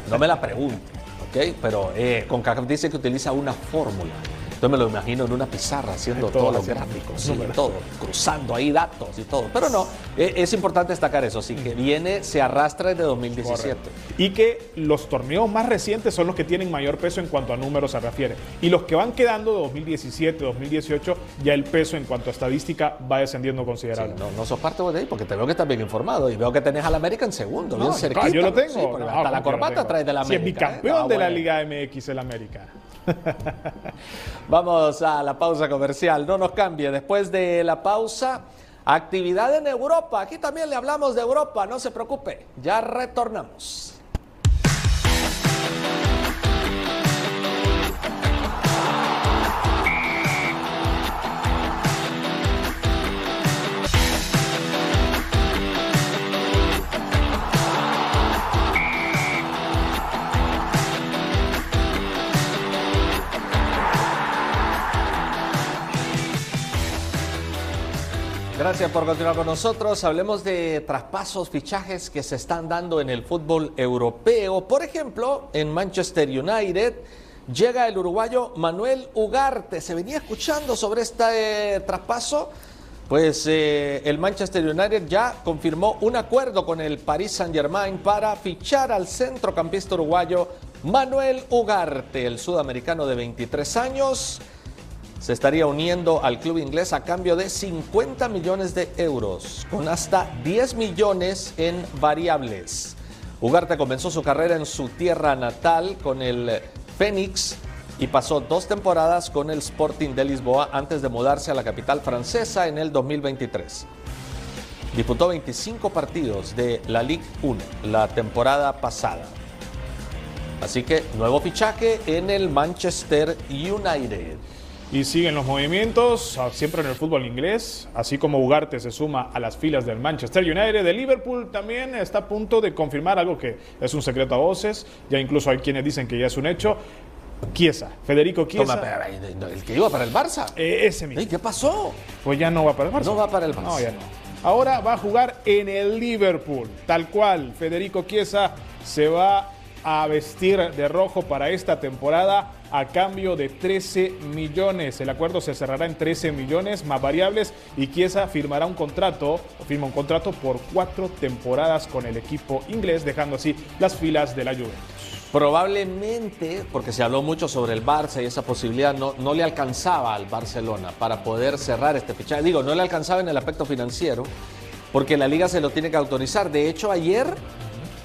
No me la pregunto, ¿ok? Pero eh, CONCACAF dice que utiliza una fórmula. Entonces me lo imagino en una pizarra haciendo En todo todos los gráficos, sí, todo, cruzando ahí datos y todo. Pero no, eh, es importante destacar eso, sí, que viene, se arrastra desde 2017. Correcto. Y que los torneos más recientes son los que tienen mayor peso en cuanto a números se refiere. Y los que van quedando de 2017, 2018, ya el peso en cuanto a estadística va descendiendo Sí, considerablemente. no, no sos parte vos de ahí porque te veo que estás bien informado y veo que tenés al América en segundo, No, bien claro, cerquita. yo lo Sí, tengo. No, hasta la ¿cómo que lo corbata traes de la Si América. es bicampeón ¿eh? Ah, de la. Liga MX el América. Vamos a la pausa comercial, no nos cambie. Después de la pausa, actividad en Europa. Aquí también le hablamos de Europa, no se preocupe. Ya retornamos. Gracias por continuar con nosotros. Hablemos de traspasos, fichajes que se están dando en el fútbol europeo. Por ejemplo, en Manchester United llega el uruguayo Manuel Ugarte. ¿Se venía escuchando sobre este eh, traspaso? Pues eh, el Manchester United ya confirmó un acuerdo con el Paris Saint-Germain para fichar al centrocampista uruguayo Manuel Ugarte, el sudamericano de 23 años se estaría uniendo al club inglés a cambio de 50 millones de euros, con hasta 10 millones en variables. Ugarte comenzó su carrera en su tierra natal con el Phoenix y pasó dos temporadas con el Sporting de Lisboa antes de mudarse a la capital francesa en el 2023. Disputó 25 partidos de la Ligue 1 la temporada pasada. Así que nuevo fichaje en el Manchester United. Y siguen los movimientos, ah, siempre en el fútbol inglés, así como Ugarte se suma a las filas del Manchester United, de Liverpool también está a punto de confirmar algo que es un secreto a voces, ya incluso hay quienes dicen que ya es un hecho. Chiesa, Federico Chiesa, Toma, el que iba para el Barça. eh, ese mismo. ¿Qué pasó? Pues ya no va para el Barça. No va para el Barça. No, ya no. Ahora va a jugar en el Liverpool. Tal cual, Federico Chiesa se va a vestir de rojo para esta temporada a cambio de 13 millones. El acuerdo se cerrará en 13 millones más variables y Chiesa firmará un contrato, firma un contrato por cuatro temporadas con el equipo inglés, dejando así las filas de la Juventus. Probablemente, porque se habló mucho sobre el Barça y esa posibilidad, no, no le alcanzaba al Barcelona para poder cerrar este fichaje. Digo, no le alcanzaba en el aspecto financiero, porque la liga se lo tiene que autorizar. De hecho, ayer,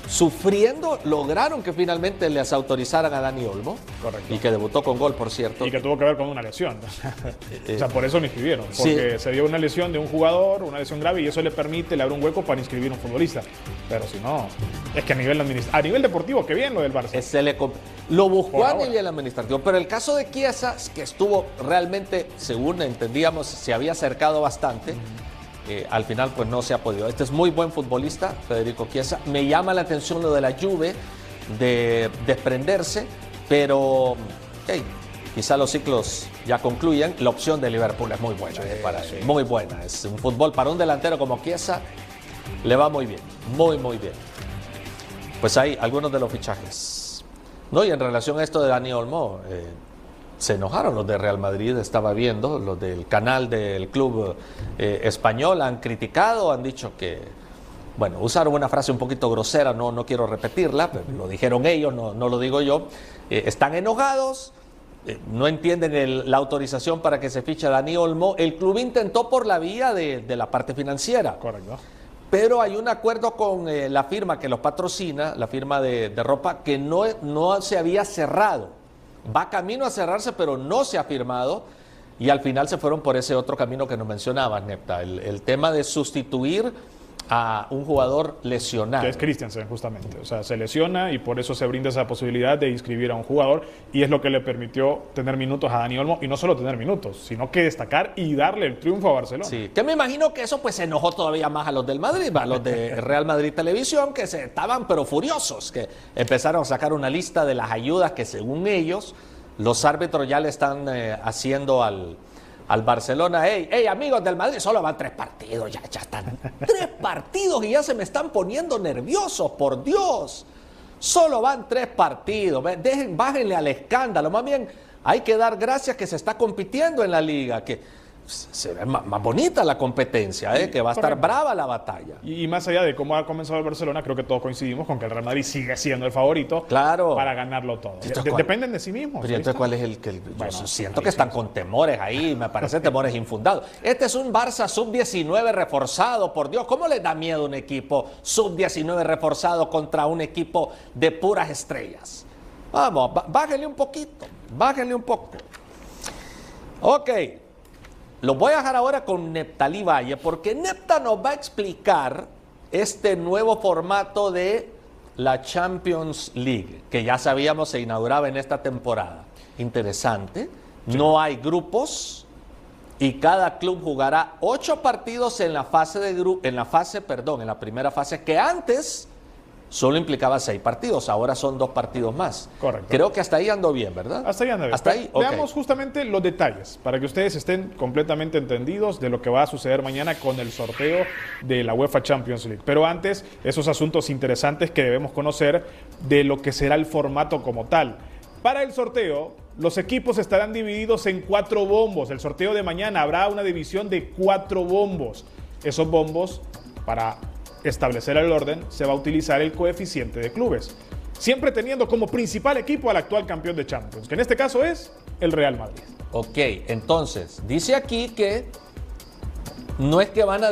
sufriendo, lograron que finalmente les autorizaran a Dani Olmo. Correcto. Y que debutó con gol, por cierto. Y que tuvo que ver con una lesión. o sea, por eso lo inscribieron. Sí. Porque se dio una lesión de un jugador, una lesión grave, y eso le permite, le abre un hueco para inscribir un futbolista. Pero si no, es que a nivel, a nivel deportivo, que bien lo del Barça. Se le lo buscó a nivel administrativo, pero el caso de Chiesa, que estuvo realmente, según entendíamos, se había acercado bastante, eh, al final pues no se ha podido. Este es muy buen futbolista, Federico Chiesa. Me llama la atención lo de la Juve, de desprenderse, pero hey, quizá los ciclos ya concluyen. La opción de Liverpool es muy buena, eh, para él, muy buena. Es un fútbol para un delantero como Chiesa, le va muy bien, muy, muy bien. Pues hay algunos de los fichajes. No, y en relación a esto de Dani Olmo, eh, se enojaron los de Real Madrid, estaba viendo, los del canal del club eh, español han criticado, han dicho que, bueno, usaron una frase un poquito grosera, no, no quiero repetirla, pero lo dijeron ellos, no, no lo digo yo, Eh, están enojados, eh, no entienden el- la autorización para que se fiche a Dani Olmo, el club intentó por la vía de, de la parte financiera. Correcto. Pero hay un acuerdo con eh, la firma que los patrocina, la firma de, de ropa, que no, no se había cerrado. Va camino a cerrarse, pero no se ha firmado. Y al final se fueron por ese otro camino que nos mencionabas, Nepta. El, el tema de sustituir a un jugador lesionado. Que es Christiansen, justamente. O sea, se lesiona y por eso se brinda esa posibilidad de inscribir a un jugador y es lo que le permitió tener minutos a Dani Olmo y no solo tener minutos, sino que destacar y darle el triunfo a Barcelona. Sí, que me imagino que eso pues enojó todavía más a los del Madrid, a los de Real Madrid Televisión, que se estaban pero furiosos, que empezaron a sacar una lista de las ayudas que según ellos los árbitros ya le están eh, haciendo al, al Barcelona, hey, hey, amigos del Madrid, solo van tres partidos, ya, ya están. tres partidos y ya se me están poniendo nerviosos, por Dios. Solo van tres partidos, dejen, bájenle al escándalo. Más bien, hay que dar gracias que se está compitiendo en la liga, que se ve más, bonita la competencia, ¿eh? que va a estar brava la batalla. Y, más allá de cómo ha comenzado el Barcelona, creo que todos coincidimos con que el Real Madrid sigue siendo el favorito claro. para ganarlo todo. dependen de sí mismos. Pero entonces, ¿cuál es el que.? yo siento que están con temores ahí, me parece temores infundados. Este es un Barça sub-19 reforzado, por Dios. ¿Cómo le da miedo un equipo sub-19 reforzado contra un equipo de puras estrellas? Vamos, bájenle un poquito, bájenle un poco. Ok. Lo voy a dejar ahora con Neptalí Valle, porque Nepta nos va a explicar este nuevo formato de la Champions League, que ya sabíamos se inauguraba en esta temporada. Interesante. No hay grupos y cada club jugará ocho partidos en la fase de grupo, en la fase, perdón, en la primera fase que antes solo implicaba seis partidos, ahora son dos partidos más. Correcto. Creo que hasta ahí ando bien, ¿verdad? Hasta ahí ando bien. Hasta ahí. Veamos justamente los detalles para que ustedes estén completamente entendidos de lo que va a suceder mañana con el sorteo de la UEFA Champions League. Pero antes, esos asuntos interesantes que debemos conocer de lo que será el formato como tal. Para el sorteo, los equipos estarán divididos en cuatro bombos. El sorteo de mañana habrá una división de cuatro bombos. Esos bombos, para establecer el orden, se va a utilizar el coeficiente de clubes, siempre teniendo como principal equipo al actual campeón de Champions, que en este caso es el Real Madrid. Ok, entonces, dice aquí que no es que van a,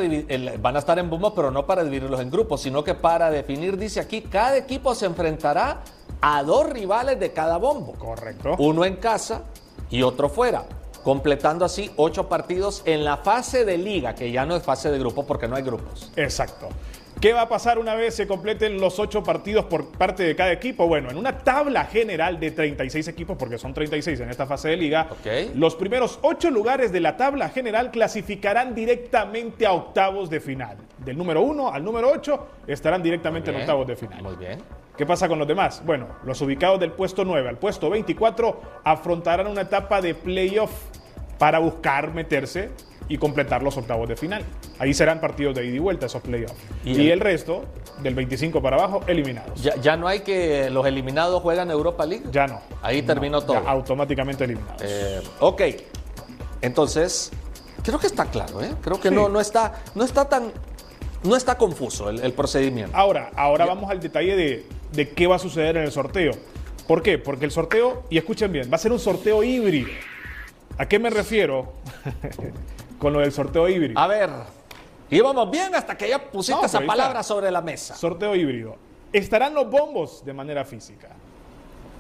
van a estar en bombos, pero no para dividirlos en grupos, sino que para definir, dice aquí, cada equipo se enfrentará a dos rivales de cada bombo. Correcto. Uno en casa y otro fuera completando así ocho partidos en la fase de liga, que ya no es fase de grupo porque no hay grupos. Exacto. ¿Qué va a pasar una vez se completen los ocho partidos por parte de cada equipo? Bueno, en una tabla general de 36 equipos, porque son 36 en esta fase de liga, los primeros ocho lugares de la tabla general clasificarán directamente a octavos de final. Del número uno al número ocho estarán directamente en octavos de final. Muy bien. ¿Qué pasa con los demás? Bueno, los ubicados del puesto 9 al puesto 24 afrontarán una etapa de playoff para buscar meterse y completar los octavos de final. Ahí serán partidos de ida y vuelta esos playoffs. Y, el, resto, del 25 para abajo, eliminados. Ya, no hay que los eliminados juegan Europa League. Ya no. Ahí terminó todo. automáticamente eliminados. Eh, ok. Entonces, creo que está claro, ¿eh? Creo que no, no, está, no está tan. No está confuso el, procedimiento. Ahora, ahora vamos al detalle de, de qué va a suceder en el sorteo. ¿Por qué? Porque el sorteo, y escuchen bien, va a ser un sorteo híbrido. ¿A qué me refiero? con lo del sorteo híbrido. A ver, íbamos bien hasta que ya pusiste esa palabra sobre la mesa. Sorteo híbrido. Estarán los bombos de manera física.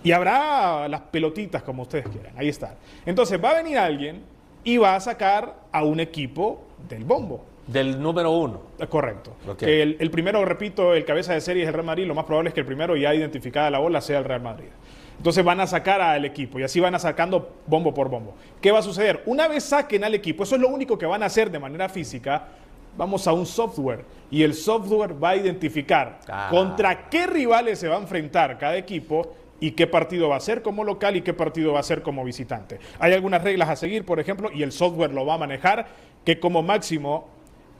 Y habrá las pelotitas como ustedes quieran. Ahí está. Entonces va a venir alguien y va a sacar a un equipo del bombo. Del número uno. Correcto. El, el, primero, repito, el cabeza de serie es el Real Madrid. Lo más probable es que el primero ya identificada la bola sea el Real Madrid. Entonces van a sacar al equipo y así van a sacando bombo por bombo. ¿Qué va a suceder? Una vez saquen al equipo, eso es lo único que van a hacer de manera física, vamos a un software y el software va a identificar ah. contra qué rivales se va a enfrentar cada equipo y qué partido va a ser como local y qué partido va a ser como visitante. Hay algunas reglas a seguir, por ejemplo, y el software lo va a manejar, que como máximo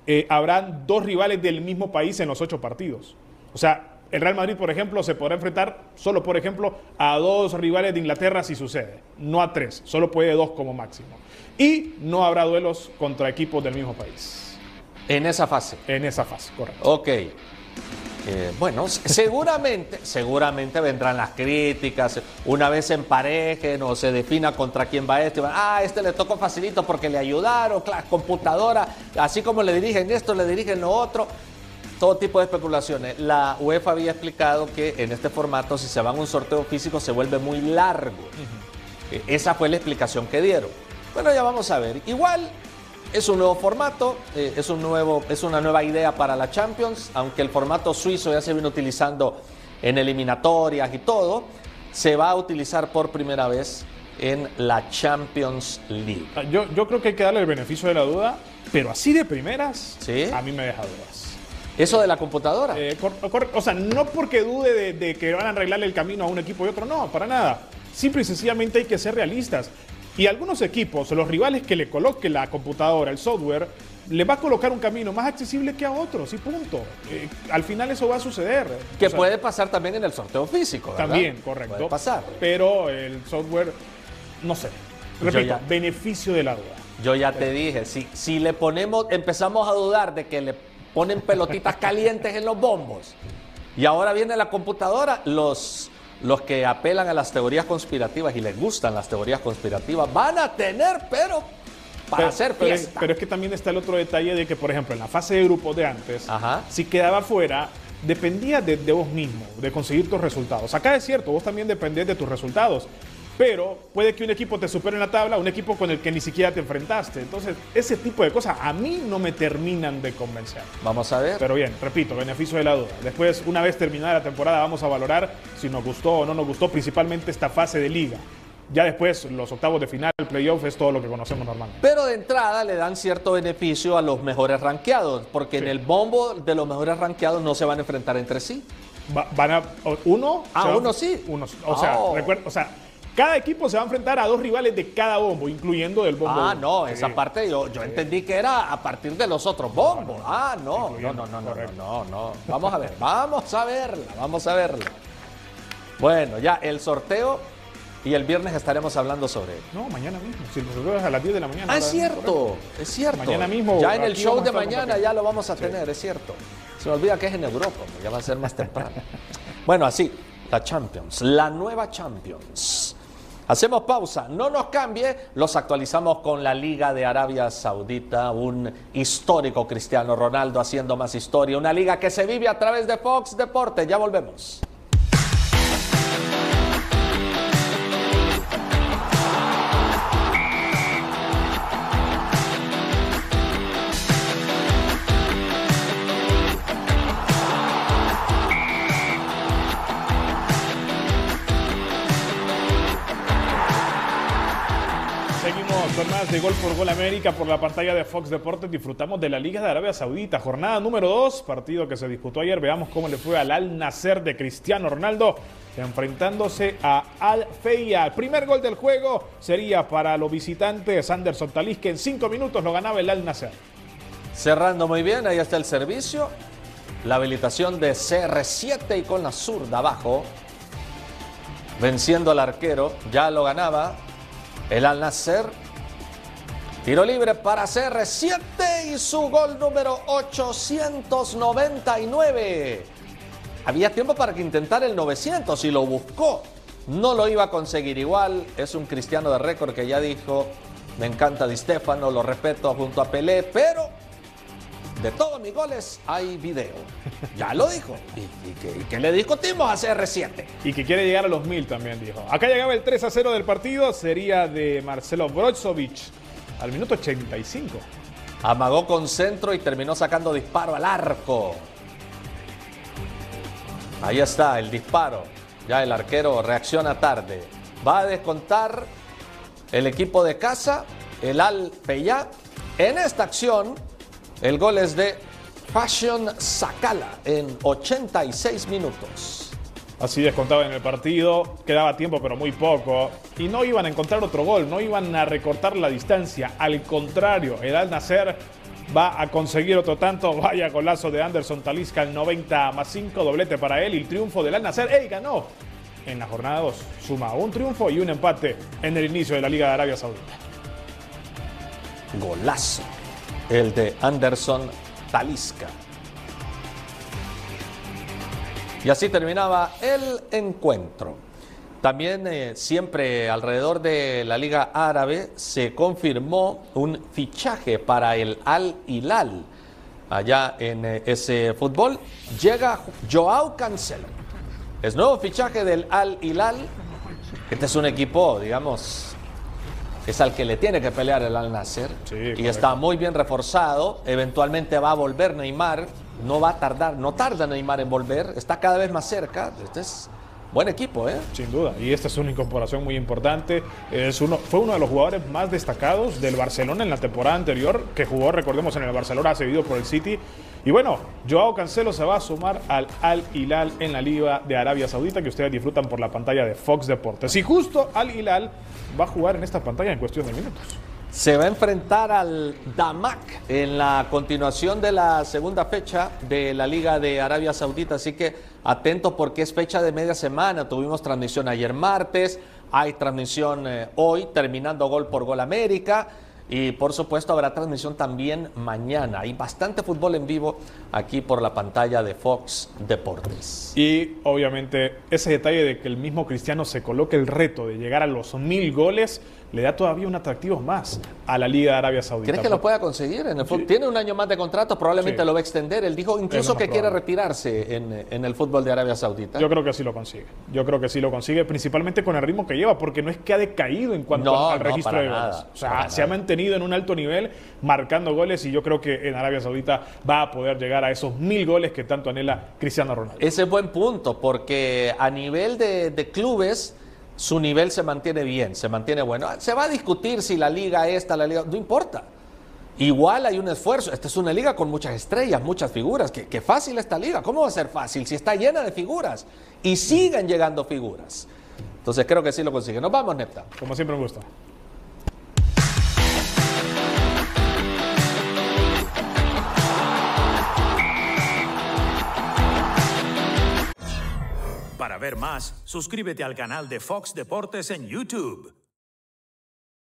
eh, habrán dos rivales del mismo país en los ocho partidos. O sea, el Real Madrid, por ejemplo, se podrá enfrentar solo, por ejemplo, a dos rivales de Inglaterra si sucede, no a tres, solo puede dos como máximo. Y no habrá duelos contra equipos del mismo país. En esa fase. En esa fase, correcto. Ok. Eh, bueno, seguramente, seguramente vendrán las críticas, una vez se emparejen o se defina contra quién va este, ah, este le tocó facilito porque le ayudaron, computadora, así como le dirigen esto, le dirigen lo otro todo tipo de especulaciones. La UEFA había explicado que en este formato, si se van a un sorteo físico, se vuelve muy largo. E, esa fue la explicación que dieron. Bueno, ya vamos a ver. Igual, Es un nuevo formato, eh, es, un nuevo, es una nueva idea para la Champions, aunque el formato suizo ya se viene utilizando en eliminatorias y todo, se va a utilizar por primera vez en la Champions League. Ah, Yo, yo creo que hay que darle el beneficio de la duda, pero así de primeras, ¿Sí? a mí me deja dudas. Eso de la computadora. Eh, cor- cor- o sea, no porque dude de, de que van a arreglarle el camino a un equipo y otro, no, para nada. Simple y sencillamente hay que ser realistas. Y algunos equipos, los rivales que le coloque la computadora, el software, le va a colocar un camino más accesible que a otros, y punto. Eh, al final eso va a suceder. que O sea, puede pasar también en el sorteo físico, ¿verdad? También, correcto. Puede pasar. Pero el software, no sé. Repito, ya- beneficio de la duda. Yo ya te dije, si, si le ponemos, empezamos a dudar de que le ponen pelotitas calientes en los bombos y ahora viene la computadora, los, los que apelan a las teorías conspirativas y les gustan las teorías conspirativas van a tener, pero para pero, hacer pero es- pero es que también está el otro detalle de que, por ejemplo, en la fase de grupos de antes, Ajá. si quedaba fuera, dependía de, de vos mismo, de conseguir tus resultados. Acá es cierto, vos también dependés de tus resultados. Pero puede que un equipo te supere en la tabla, un equipo con el que ni siquiera te enfrentaste. Entonces, ese tipo de cosas a mí no me terminan de convencer. Vamos a ver. Pero bien, repito, beneficio de la duda. Después, una vez terminada la temporada, vamos a valorar si nos gustó o no nos gustó, principalmente esta fase de liga. Ya después, los octavos de final, el playoff, es todo lo que conocemos normalmente. Pero de entrada le dan cierto beneficio a los mejores rankeados, porque en el bombo de los mejores rankeados no se van a enfrentar entre sí. Va- van a uno Ah, va- uno sí. uno o sea Oh. recuerda- o sea cada equipo se va a enfrentar a dos rivales de cada bombo incluyendo del bombo Ah, uno. no, Sí. esa parte yo, yo entendí que era a partir de los otros bombos. Ah, no, no, Incluyendo, no, no, no, correcto. no, no. Vamos a ver, vamos a verla, vamos a verla. Bueno, ya el sorteo y el viernes estaremos hablando sobre él. no mañana mismo si juegas a las 10 de la mañana Ah, es cierto, es cierto. Mañana mismo Ya en el show de mañana ya lo vamos a tener, es cierto. Se me olvida que es en Europa, ya va a ser más temprano. Bueno, así, la Champions, la nueva Champions. Hacemos pausa, no nos cambie, los actualizamos con la Liga de Arabia Saudita, un histórico Cristiano Ronaldo haciendo más historia, una liga que se vive a través de Fox Deportes, ya volvemos. De Gol por Gol América por la pantalla de Fox Deportes. Disfrutamos de la Liga de Arabia Saudita, jornada número 2, partido que se disputó ayer. Veamos cómo le fue al Al Nasser de Cristiano Ronaldo enfrentándose a Al Feya. El primer gol del juego sería para los visitantes Anderson Talis, que en cinco minutos lo ganaba el Al Nasser. Cerrando muy bien, ahí está el servicio. La habilitación de CR7 y con la zurda abajo. Venciendo al arquero, ya lo ganaba el Al Nasser. Tiro libre para CR7 y su gol número 899. Había tiempo para que intentara el 900 y lo buscó. No lo iba a conseguir igual. Es un cristiano de récord que ya dijo, me encanta Di Stefano, lo respeto junto a Pelé, pero de todos mis goles hay video. Ya lo dijo. ¿Y, y qué, y qué le discutimos a CR7? Y que quiere llegar a los mil también, dijo. Acá llegaba el 3 a 0 del partido, sería de Marcelo Brozovic al minuto 85. Amagó con centro y terminó sacando disparo al arco. Ahí está el disparo. Ya el arquero reacciona tarde. Va a descontar el equipo de casa, el Al Feyá. En esta acción, el gol es de Fashion Sakala en 86 minutos. Así descontaba en el partido, quedaba tiempo pero muy poco. Y no iban a encontrar otro gol, no iban a recortar la distancia. Al contrario, el Al Nacer va a conseguir otro tanto. Vaya golazo de Anderson Talisca, el 90 más 5, doblete para él. Y el triunfo del Al Nacer, ¡ey! Ganó en la jornada 2. Suma un triunfo y un empate en el inicio de la Liga de Arabia Saudita. Golazo. El de Anderson Talisca. Y así terminaba el encuentro. También eh, siempre alrededor de la Liga Árabe se confirmó un fichaje para el Al Hilal. Allá en eh, ese fútbol llega Joao Cancelo. Es nuevo fichaje del Al Hilal. Este es un equipo, digamos, es al que le tiene que pelear el Al Nasser. Sí, y correcto. está muy bien reforzado. Eventualmente va a volver Neymar. No va a tardar, no tarda Neymar en volver. Está cada vez más cerca. Este es buen equipo, ¿eh? Sin duda, y esta es una incorporación muy importante. Es uno, fue uno de los jugadores más destacados del Barcelona en la temporada anterior, que jugó, recordemos, en el Barcelona, seguido por el City. Y bueno, Joao Cancelo se va a sumar al Al Hilal en la Liga de Arabia Saudita, que ustedes disfrutan por la pantalla de Fox Deportes. Y justo Al Hilal va a jugar en esta pantalla en cuestión de minutos. Se va a enfrentar al Damak en la continuación de la segunda fecha de la Liga de Arabia Saudita. Así que atento porque es fecha de media semana. Tuvimos transmisión ayer martes, hay transmisión eh, hoy, terminando gol por gol América. Y por supuesto habrá transmisión también mañana. Hay bastante fútbol en vivo aquí por la pantalla de Fox Deportes. Y obviamente ese detalle de que el mismo Cristiano se coloque el reto de llegar a los mil goles le da todavía un atractivo más a la Liga de Arabia Saudita. ¿Crees que lo pueda conseguir en el fútbol? Tiene un año más de contrato, probablemente Sí. lo va a extender. Él dijo incluso que quiere retirarse en, en el fútbol de Arabia Saudita. Yo creo que sí lo consigue. Yo creo que sí lo consigue, principalmente con el ritmo que lleva, porque no es que ha decaído en cuanto No, al no, registro de goles. nada, o sea, se ha mantenido en un alto nivel, marcando goles, y yo creo que en Arabia Saudita va a poder llegar a esos mil goles que tanto anhela Cristiano Ronaldo. Ese es buen punto, porque a nivel de, de clubes, su nivel se mantiene bien, se mantiene bueno. Se va a discutir si la liga esta, la liga, no importa. Igual hay un esfuerzo. Esta es una liga con muchas estrellas, muchas figuras. Qué, qué fácil esta liga. ¿Cómo va a ser fácil si está llena de figuras? Y siguen llegando figuras. Entonces creo que sí lo consigue. Nos vamos, Nepta. Como siempre, un gusto. Ver más, suscríbete al canal de Fox Deportes en YouTube.